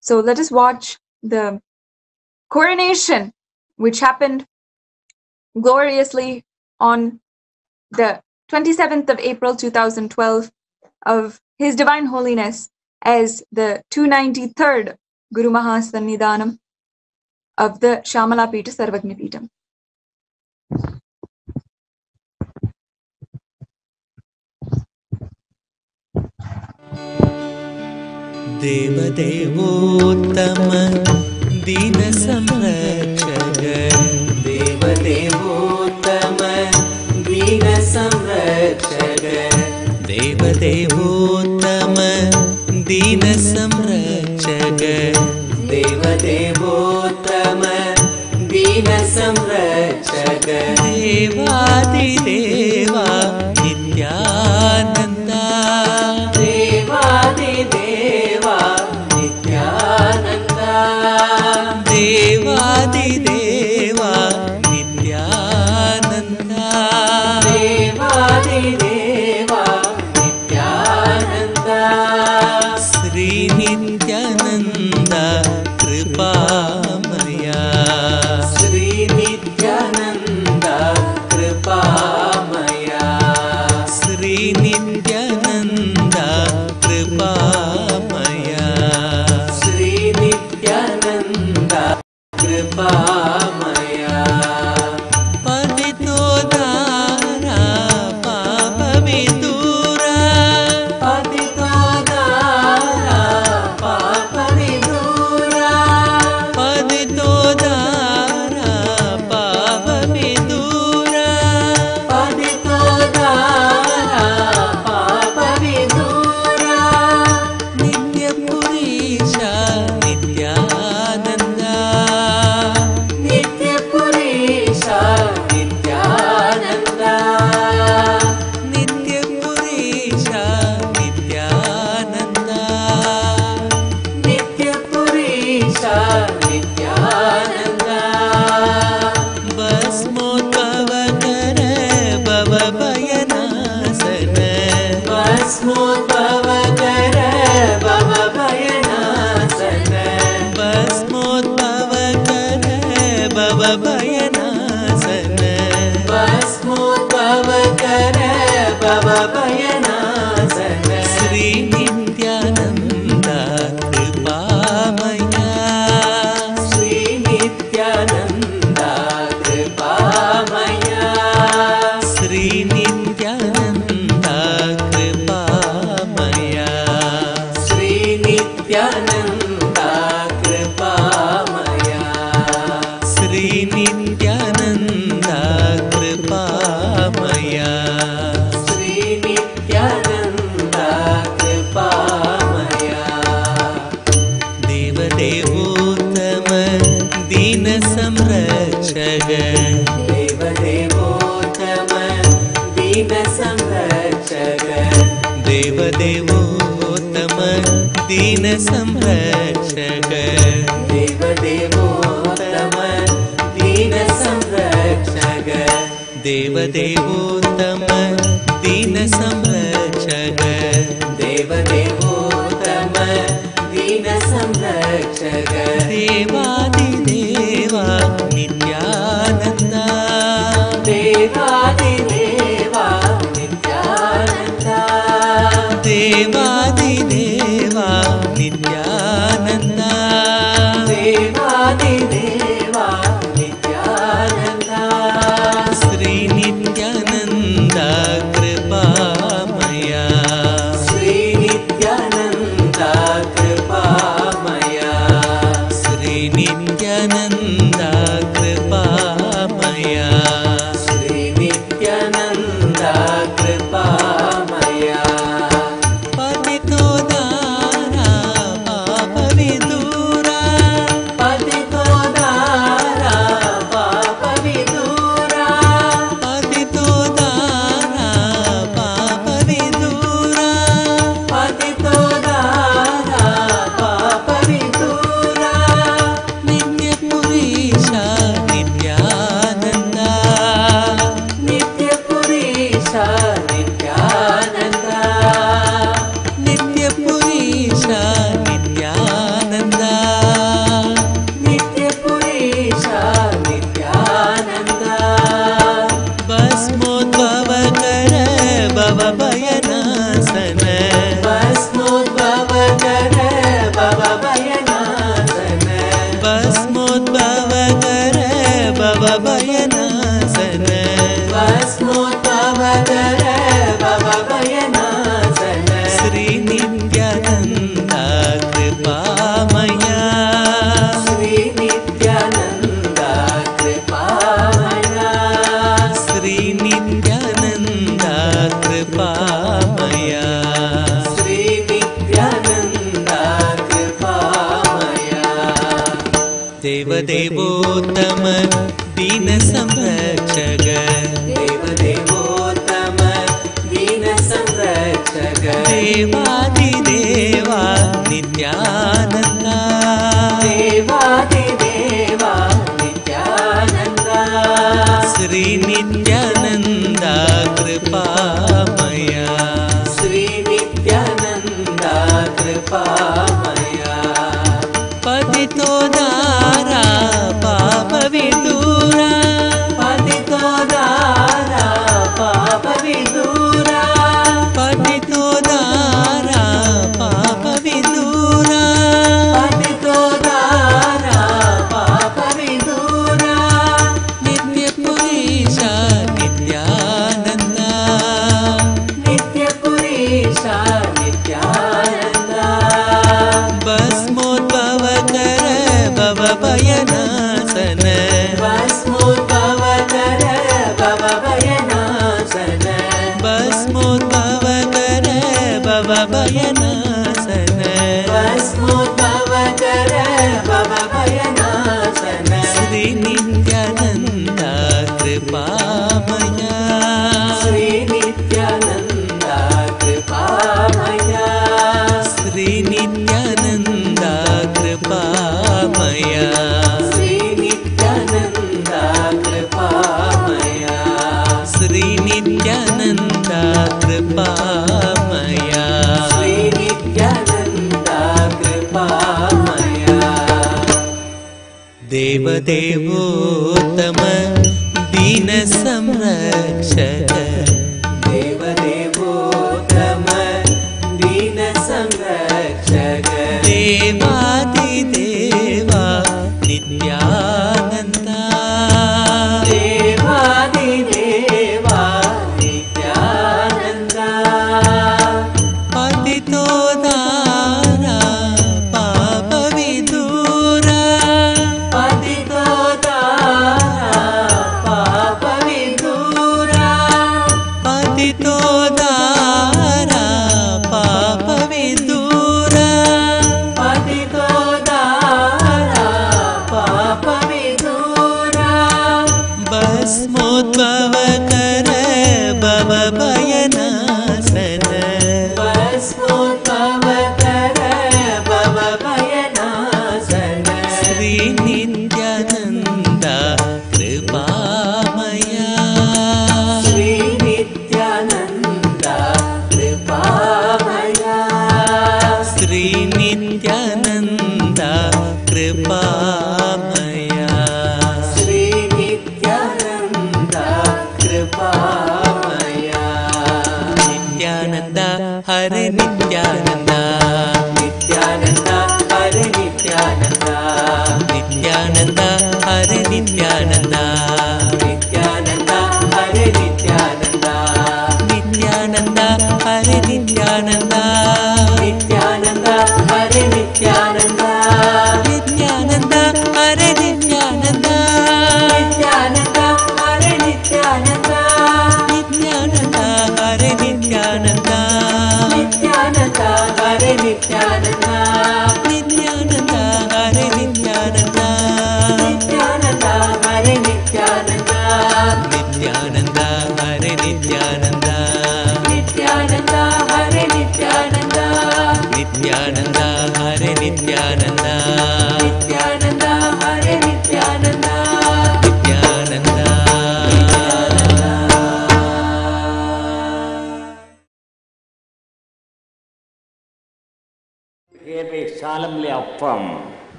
So let us watch the coronation which happened gloriously on the 27th of April 2012, of His Divine Holiness as the 293rd Guru Mahasannidhanam of the Shamala Pita Sarvagni Pitam. देवदेवोत्तम दीनसंरक्षक देवदेवो दीन संरचग देवदेवोत्तम दीन संरचग देवदेवोत्तम दीन संरचग देवादि need देवदेवोत्तमं Deen सवचग देवदेवोत्तम Deen सवचगैवादिदेवा नित्यानन्दातिदेवा Nityananda. Shri Nitya देवोत्तम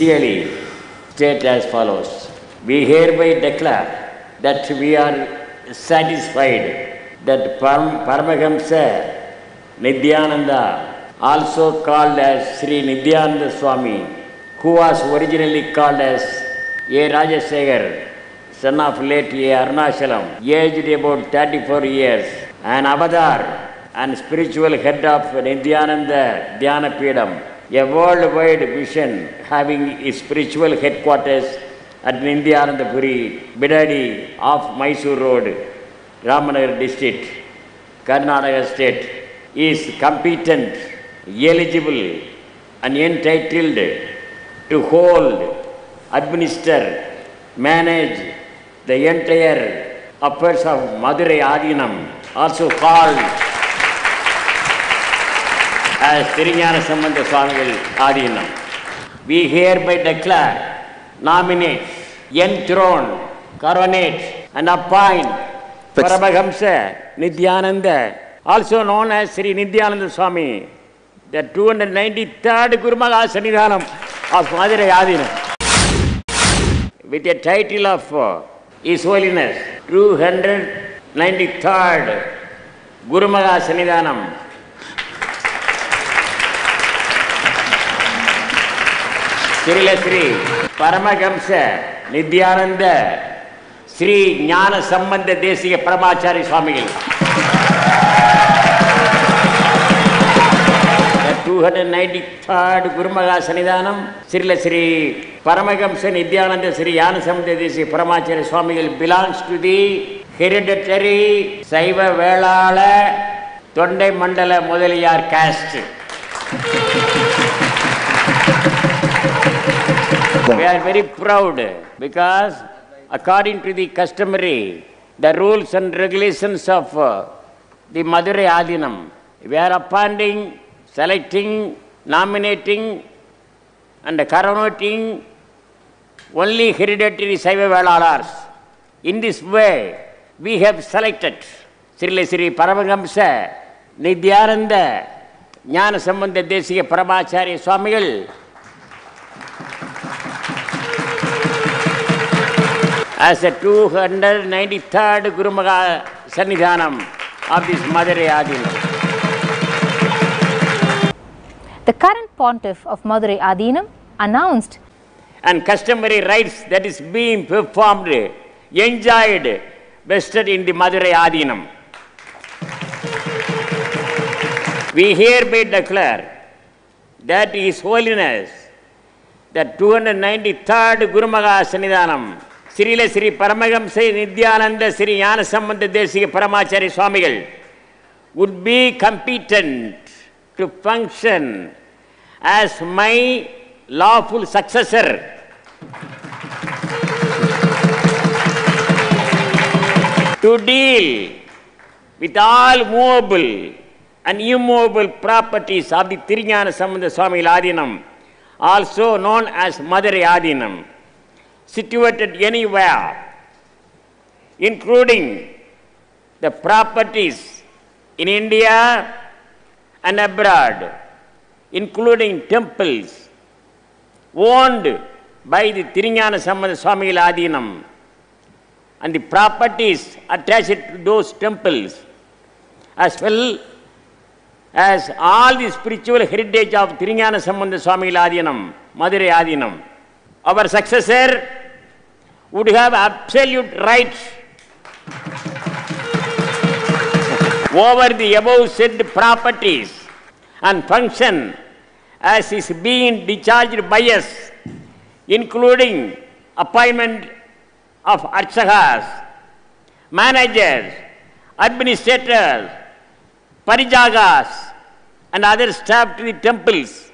Sincerely, state as follows. We hereby declare that we are satisfied that Param- Paramahamsa Nithyananda, also called as Sri Nithyananda Swami, who was originally called as A. Rajasekhar, son of late A. Arnachalam, aged about 34 years, an avatar and spiritual head of Nithyananda Dhyana a worldwide vision having spiritual headquarters at Nithyanandapuri, Bidadi off Mysore Road, Ramanagar district, Karnataka state, is competent, eligible, and entitled to hold, administer, manage the entire affairs of Madurai Adinam, also called as Sirinyana Sambandha Swamigal Adinam. We hereby declare, nominate, enthrone, coronate, and appoint Paramahamsa Nithyananda, also known as Sri Nithyananda Swami, the 293rd Gurumaka Sanidhanam of Madurai Adinam with the title of uh, His Holiness 293rd Gurumaga Sanidhanam. Srila Sri Paramahamsa Nithyananda Sri Jnana Sambandha Desiya Paramachari Swamigal. The 293rd Gurumaga Sanidhanam Srila Sri Paramahamsa Nithyananda Sri Jnana Sambandha Desiya Paramachari Swamigal belongs to the hereditary Saiva Velala Tondai Mandala Mudaliyar caste. We are very proud because according to the customary, the rules and regulations of uh, the Madurai Adinam, we are appointing, selecting, nominating and coronating only hereditary Saiva Velalars. In this way, we have selected Srila Sri Paramahamsa Nidyananda ஞான Sambandha தேசிய Paramacharya சுவாமிகள் as the 293rd Gurumaga Sannidhanam of this Madurai Adinam. The current pontiff of Madurai Adinam announced and customary rites that is being performed, enjoyed, vested in the Madurai Adinam. We hereby declare that His Holiness, the 293rd Gurumaga Sannidhanam, Srila Sri பரமஹம்சை Nityananda Sri ஞான சம்பந்த Desiya பரமாச்சாரிய சுவாமிகள் would be competent to function as my lawful successor to deal with all movable and immovable properties of the Tirjnana Sambandha Swami Adinam, also known as Madurai Adinam, situated anywhere, including the properties in India and abroad, including temples owned by the Tirugnyana Sambandha Swami Adinam and the properties attached to those temples as well as all the spiritual heritage of Tirugnyana Sambandha Swami Adinam, Madurai Adinam. Our successor would have absolute rights over the above said properties and function as is being discharged by us, including appointment of archakas, managers, administrators, parijagas, and other staff to the temples,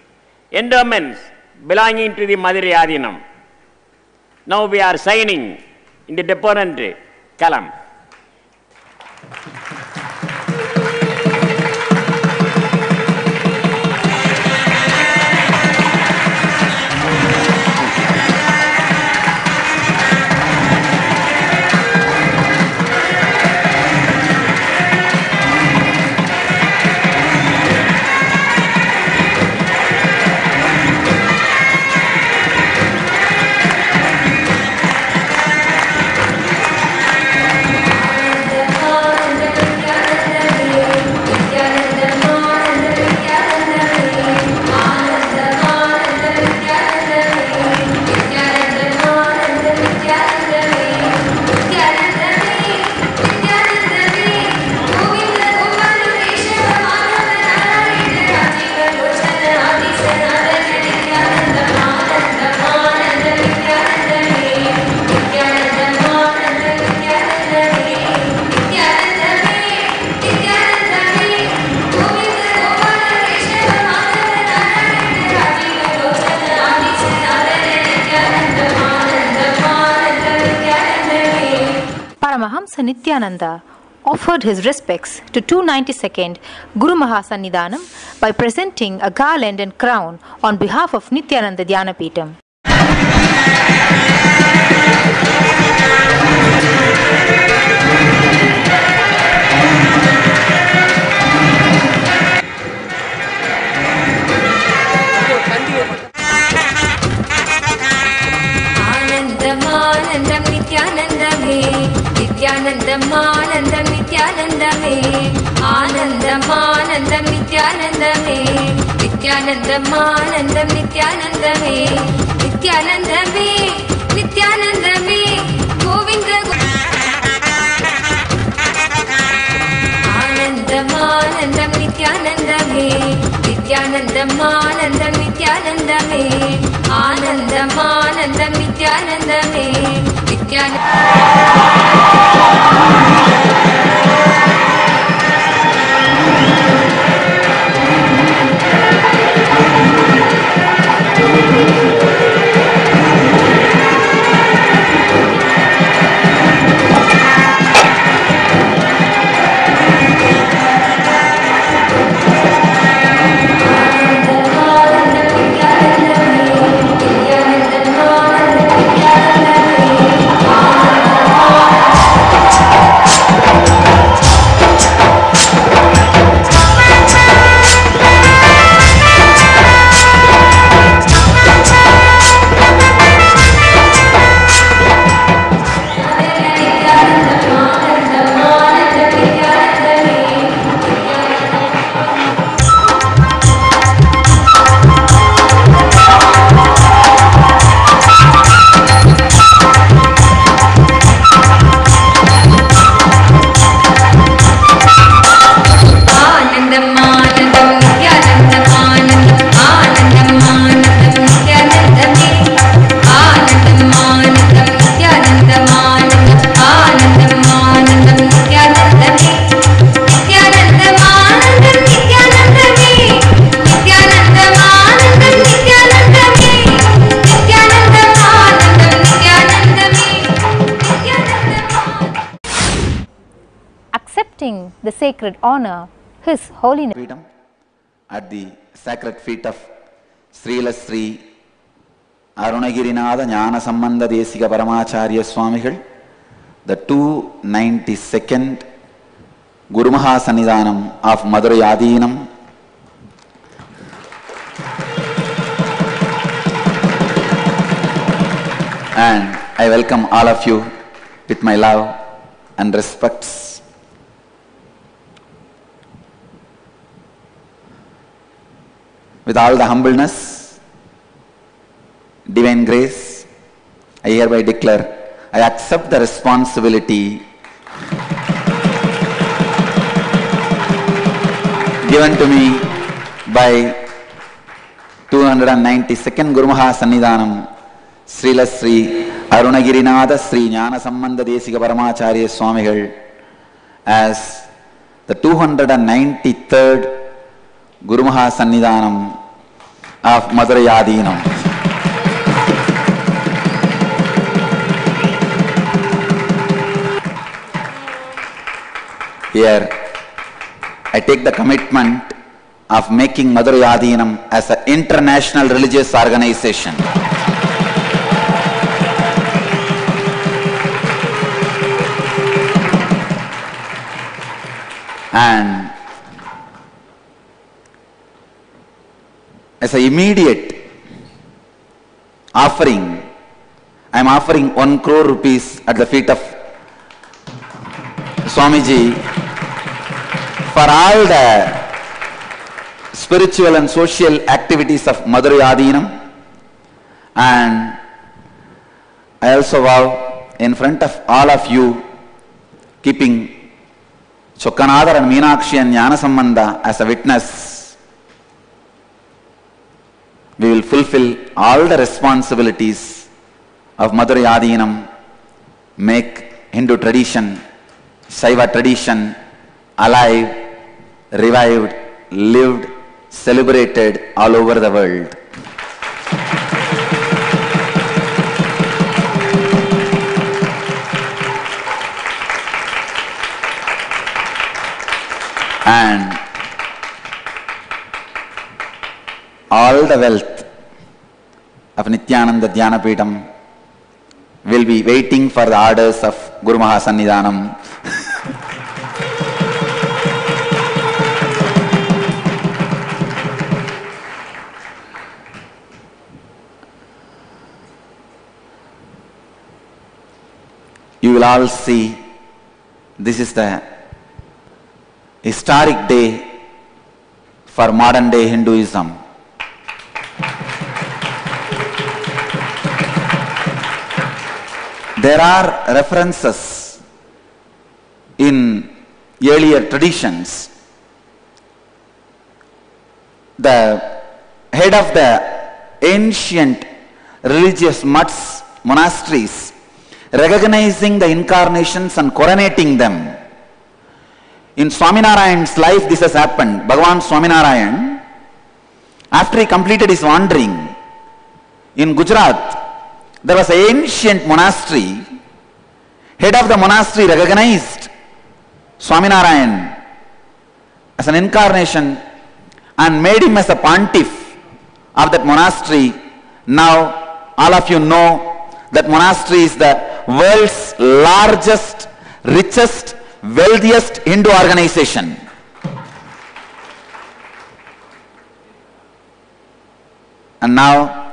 endowments belonging to the Madurai Adinam. Now we are signing in the deponent column. Nithyananda offered his respects to 292nd Guru Mahasannidhanam by presenting a garland and crown on behalf of Nithyananda Dhyanapitham. Nithyanandam ஆனந்தம் நித்யானந்தமே ஆனந்தம் ஆனந்தம் நித்யானந்தமே நித்யானந்தம் ஆனந்தம் நித்யானந்தமே நித்யானந்தமே நித்யானந்தமே கோவிந்த ஆனந்தம் ஆனந்தம் நித்யானந்தமே நித்யானந்தம் ஆனந்தம் நித்யானந்தமே ஆனந்தம் ஆனந்தம் நித்யானந்தமே Kêu anh Sacred honor, His Holiness. freedom at the sacred feet of Srila Sri Arunagirinada Jnana Sambandha Desika Paramacharya Swamigal, the 292nd Guru Mahasanidhanam of Madurai Adinam. And I welcome all of you with my love and respects. With all the humbleness, divine grace, I hereby declare I accept the responsibility given to me by 292nd Guru Maha Sannidhanam Srila Sri Arunagirinada Sri Jnana Sambandha Desika Paramacharya Swamigal as the 293rd Guru Maha Sannidhanam of Madurai Adinam. Here, I take the commitment of making Madurai Adinam as an international religious organization. And as an immediate offering, I am offering one crore rupees at the feet of Swamiji for all the spiritual and social activities of Madurai Adinam. And I also vow in front of all of you, keeping Chokkanadar and Meenakshi and Jnana Sambandha as a witness, we will fulfill all the responsibilities of Madurai make Hindu tradition, Saiva tradition alive, revived, lived, celebrated all over the world. All the wealth of Nityananda Dhyanapitham will be waiting for the orders of Guru Mahasannidhanam. you will all see this is the historic day for modern day Hinduism. There are references in earlier traditions. The head of the ancient religious mutts, monasteries, recognizing the incarnations and coronating them. In Swaminarayan's life, this has happened. Bhagavan Swaminarayan, after he completed his wandering in Gujarat, there was an ancient monastery. Head of the monastery recognized Swaminarayan as an incarnation and made him as a pontiff of that monastery. Now, all of you know that monastery is the world's largest, richest, wealthiest Hindu organization. And now,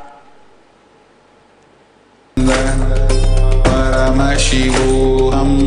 परमशिवोऽहम्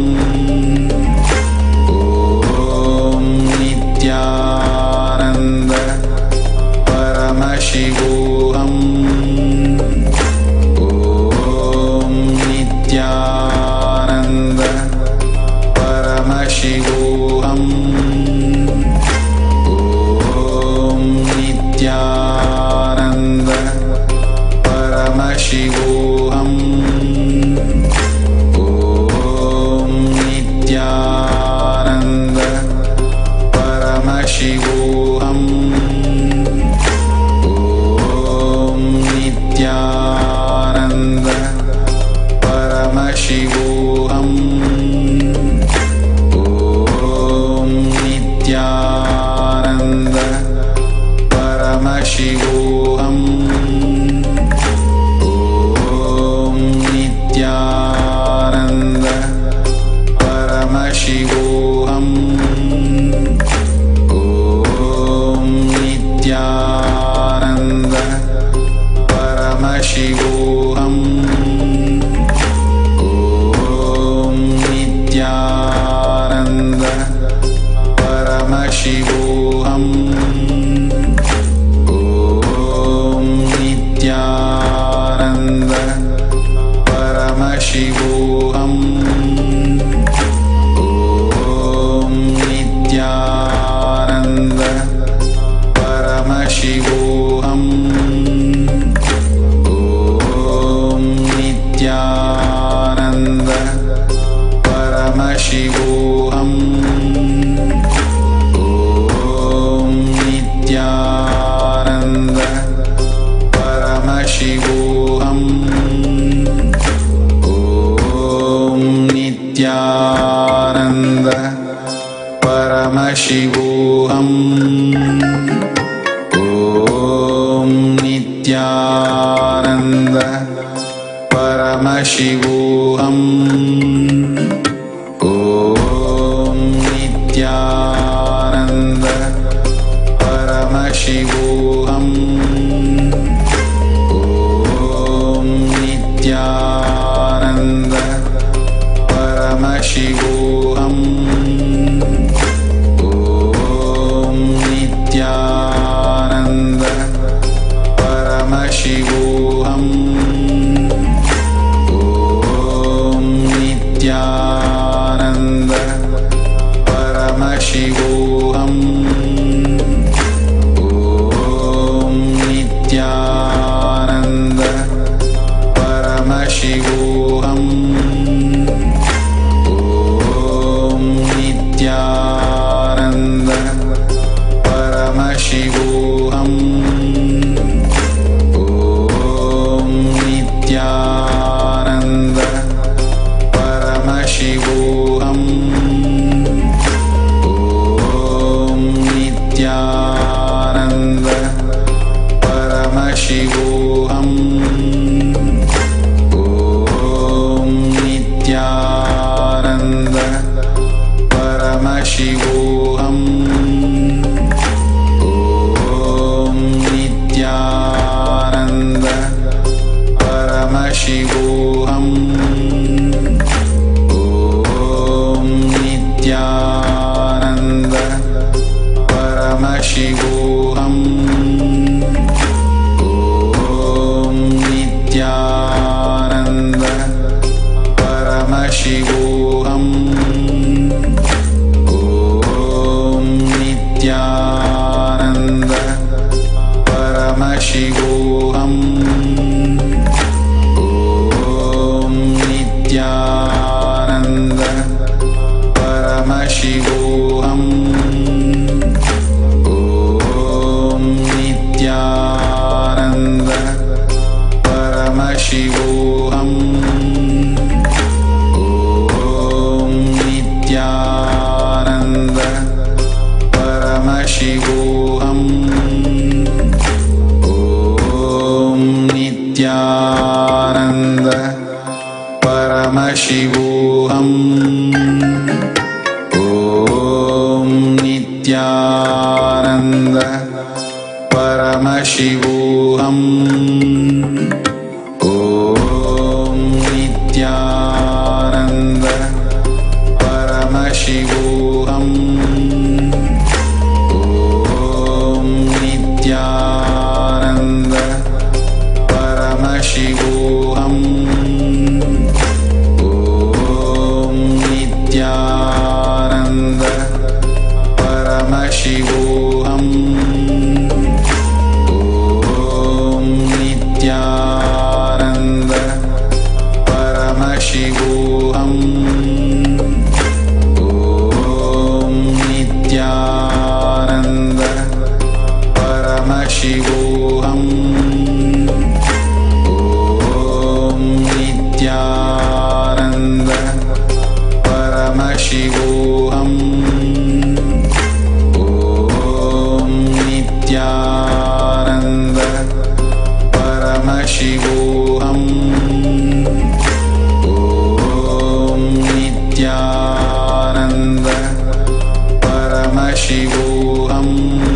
um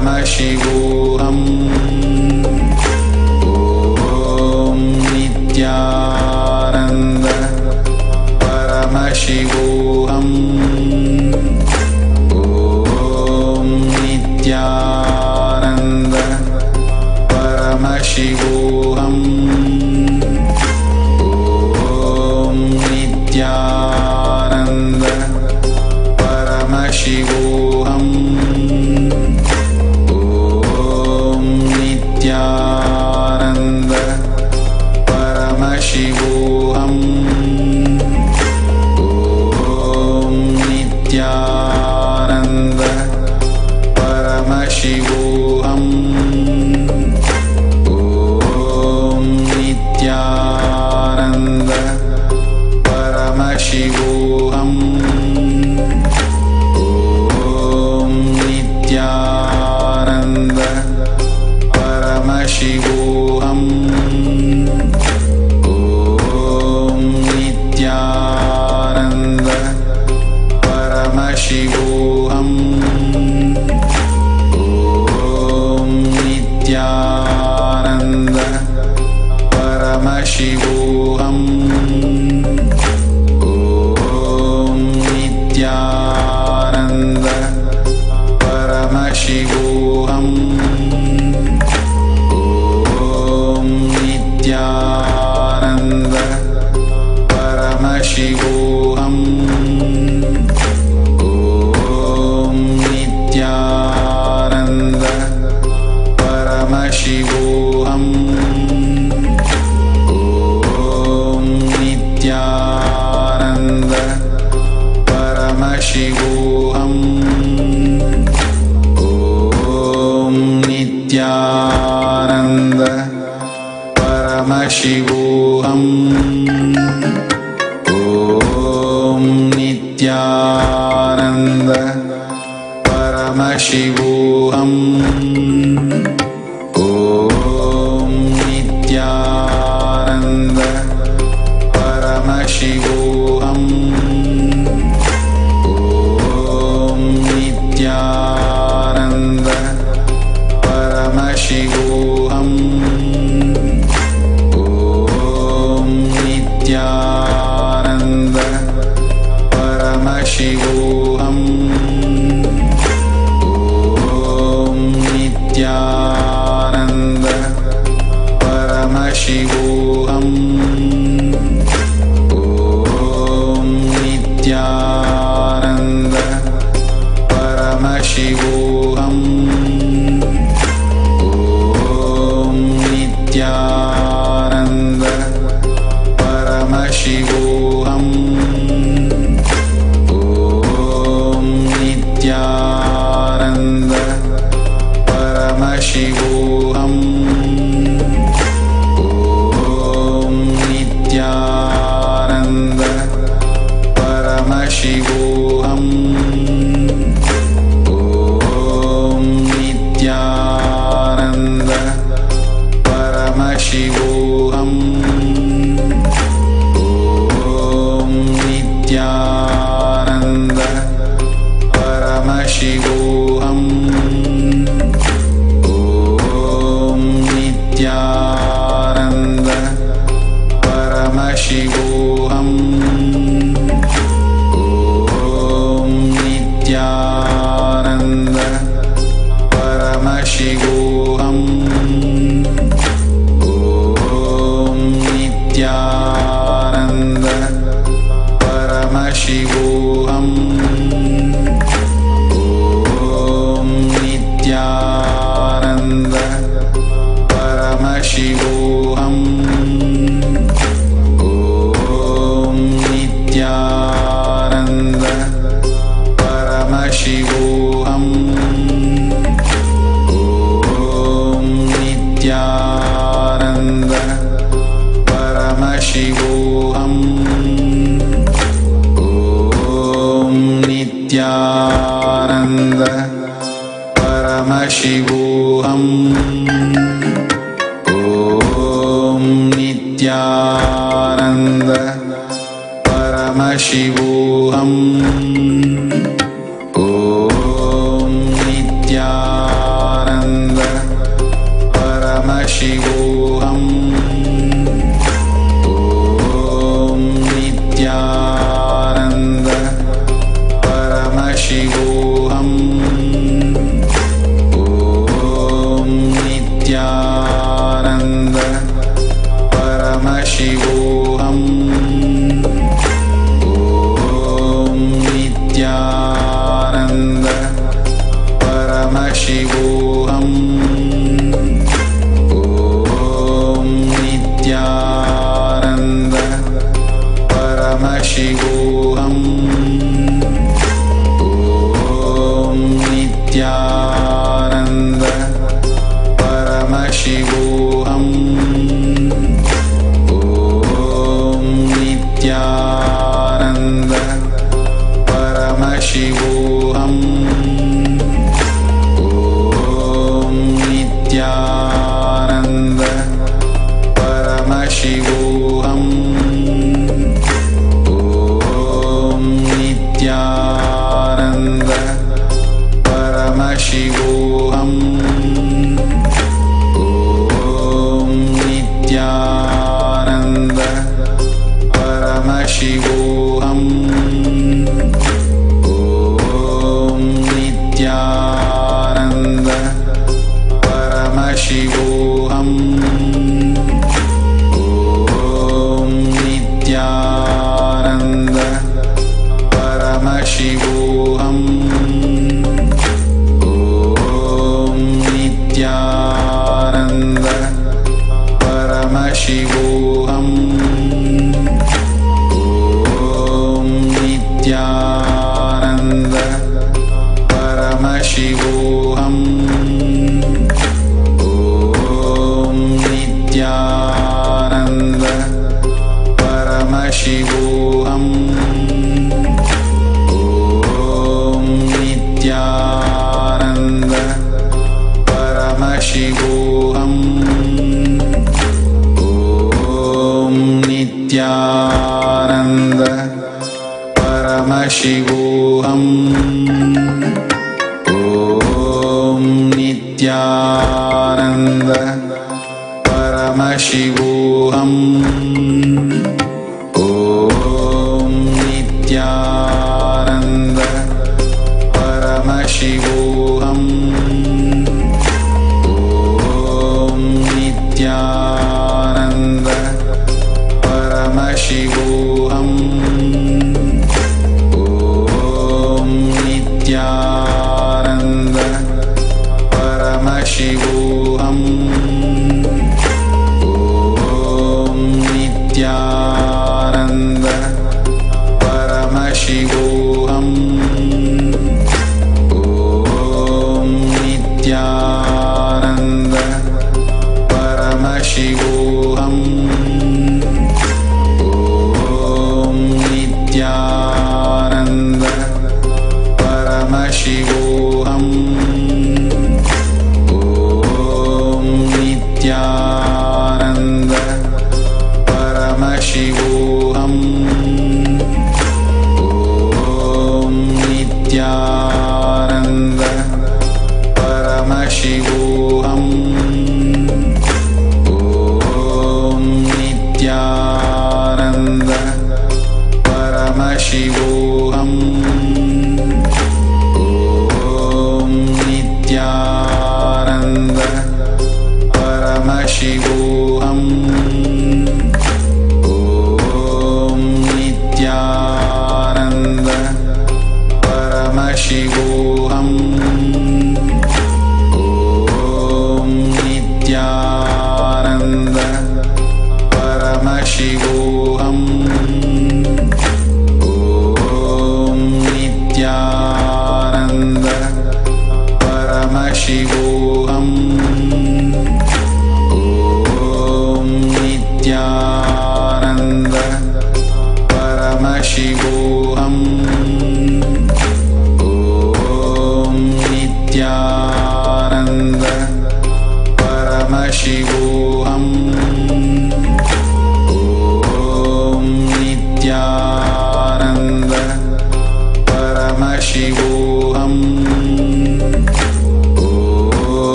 Shabbat Shalom. परमशिवोऽहम् ॐ नित्यानन्द परमशिवोऽहम्। ॐ नित्यानन्द परमशिवोऽहम्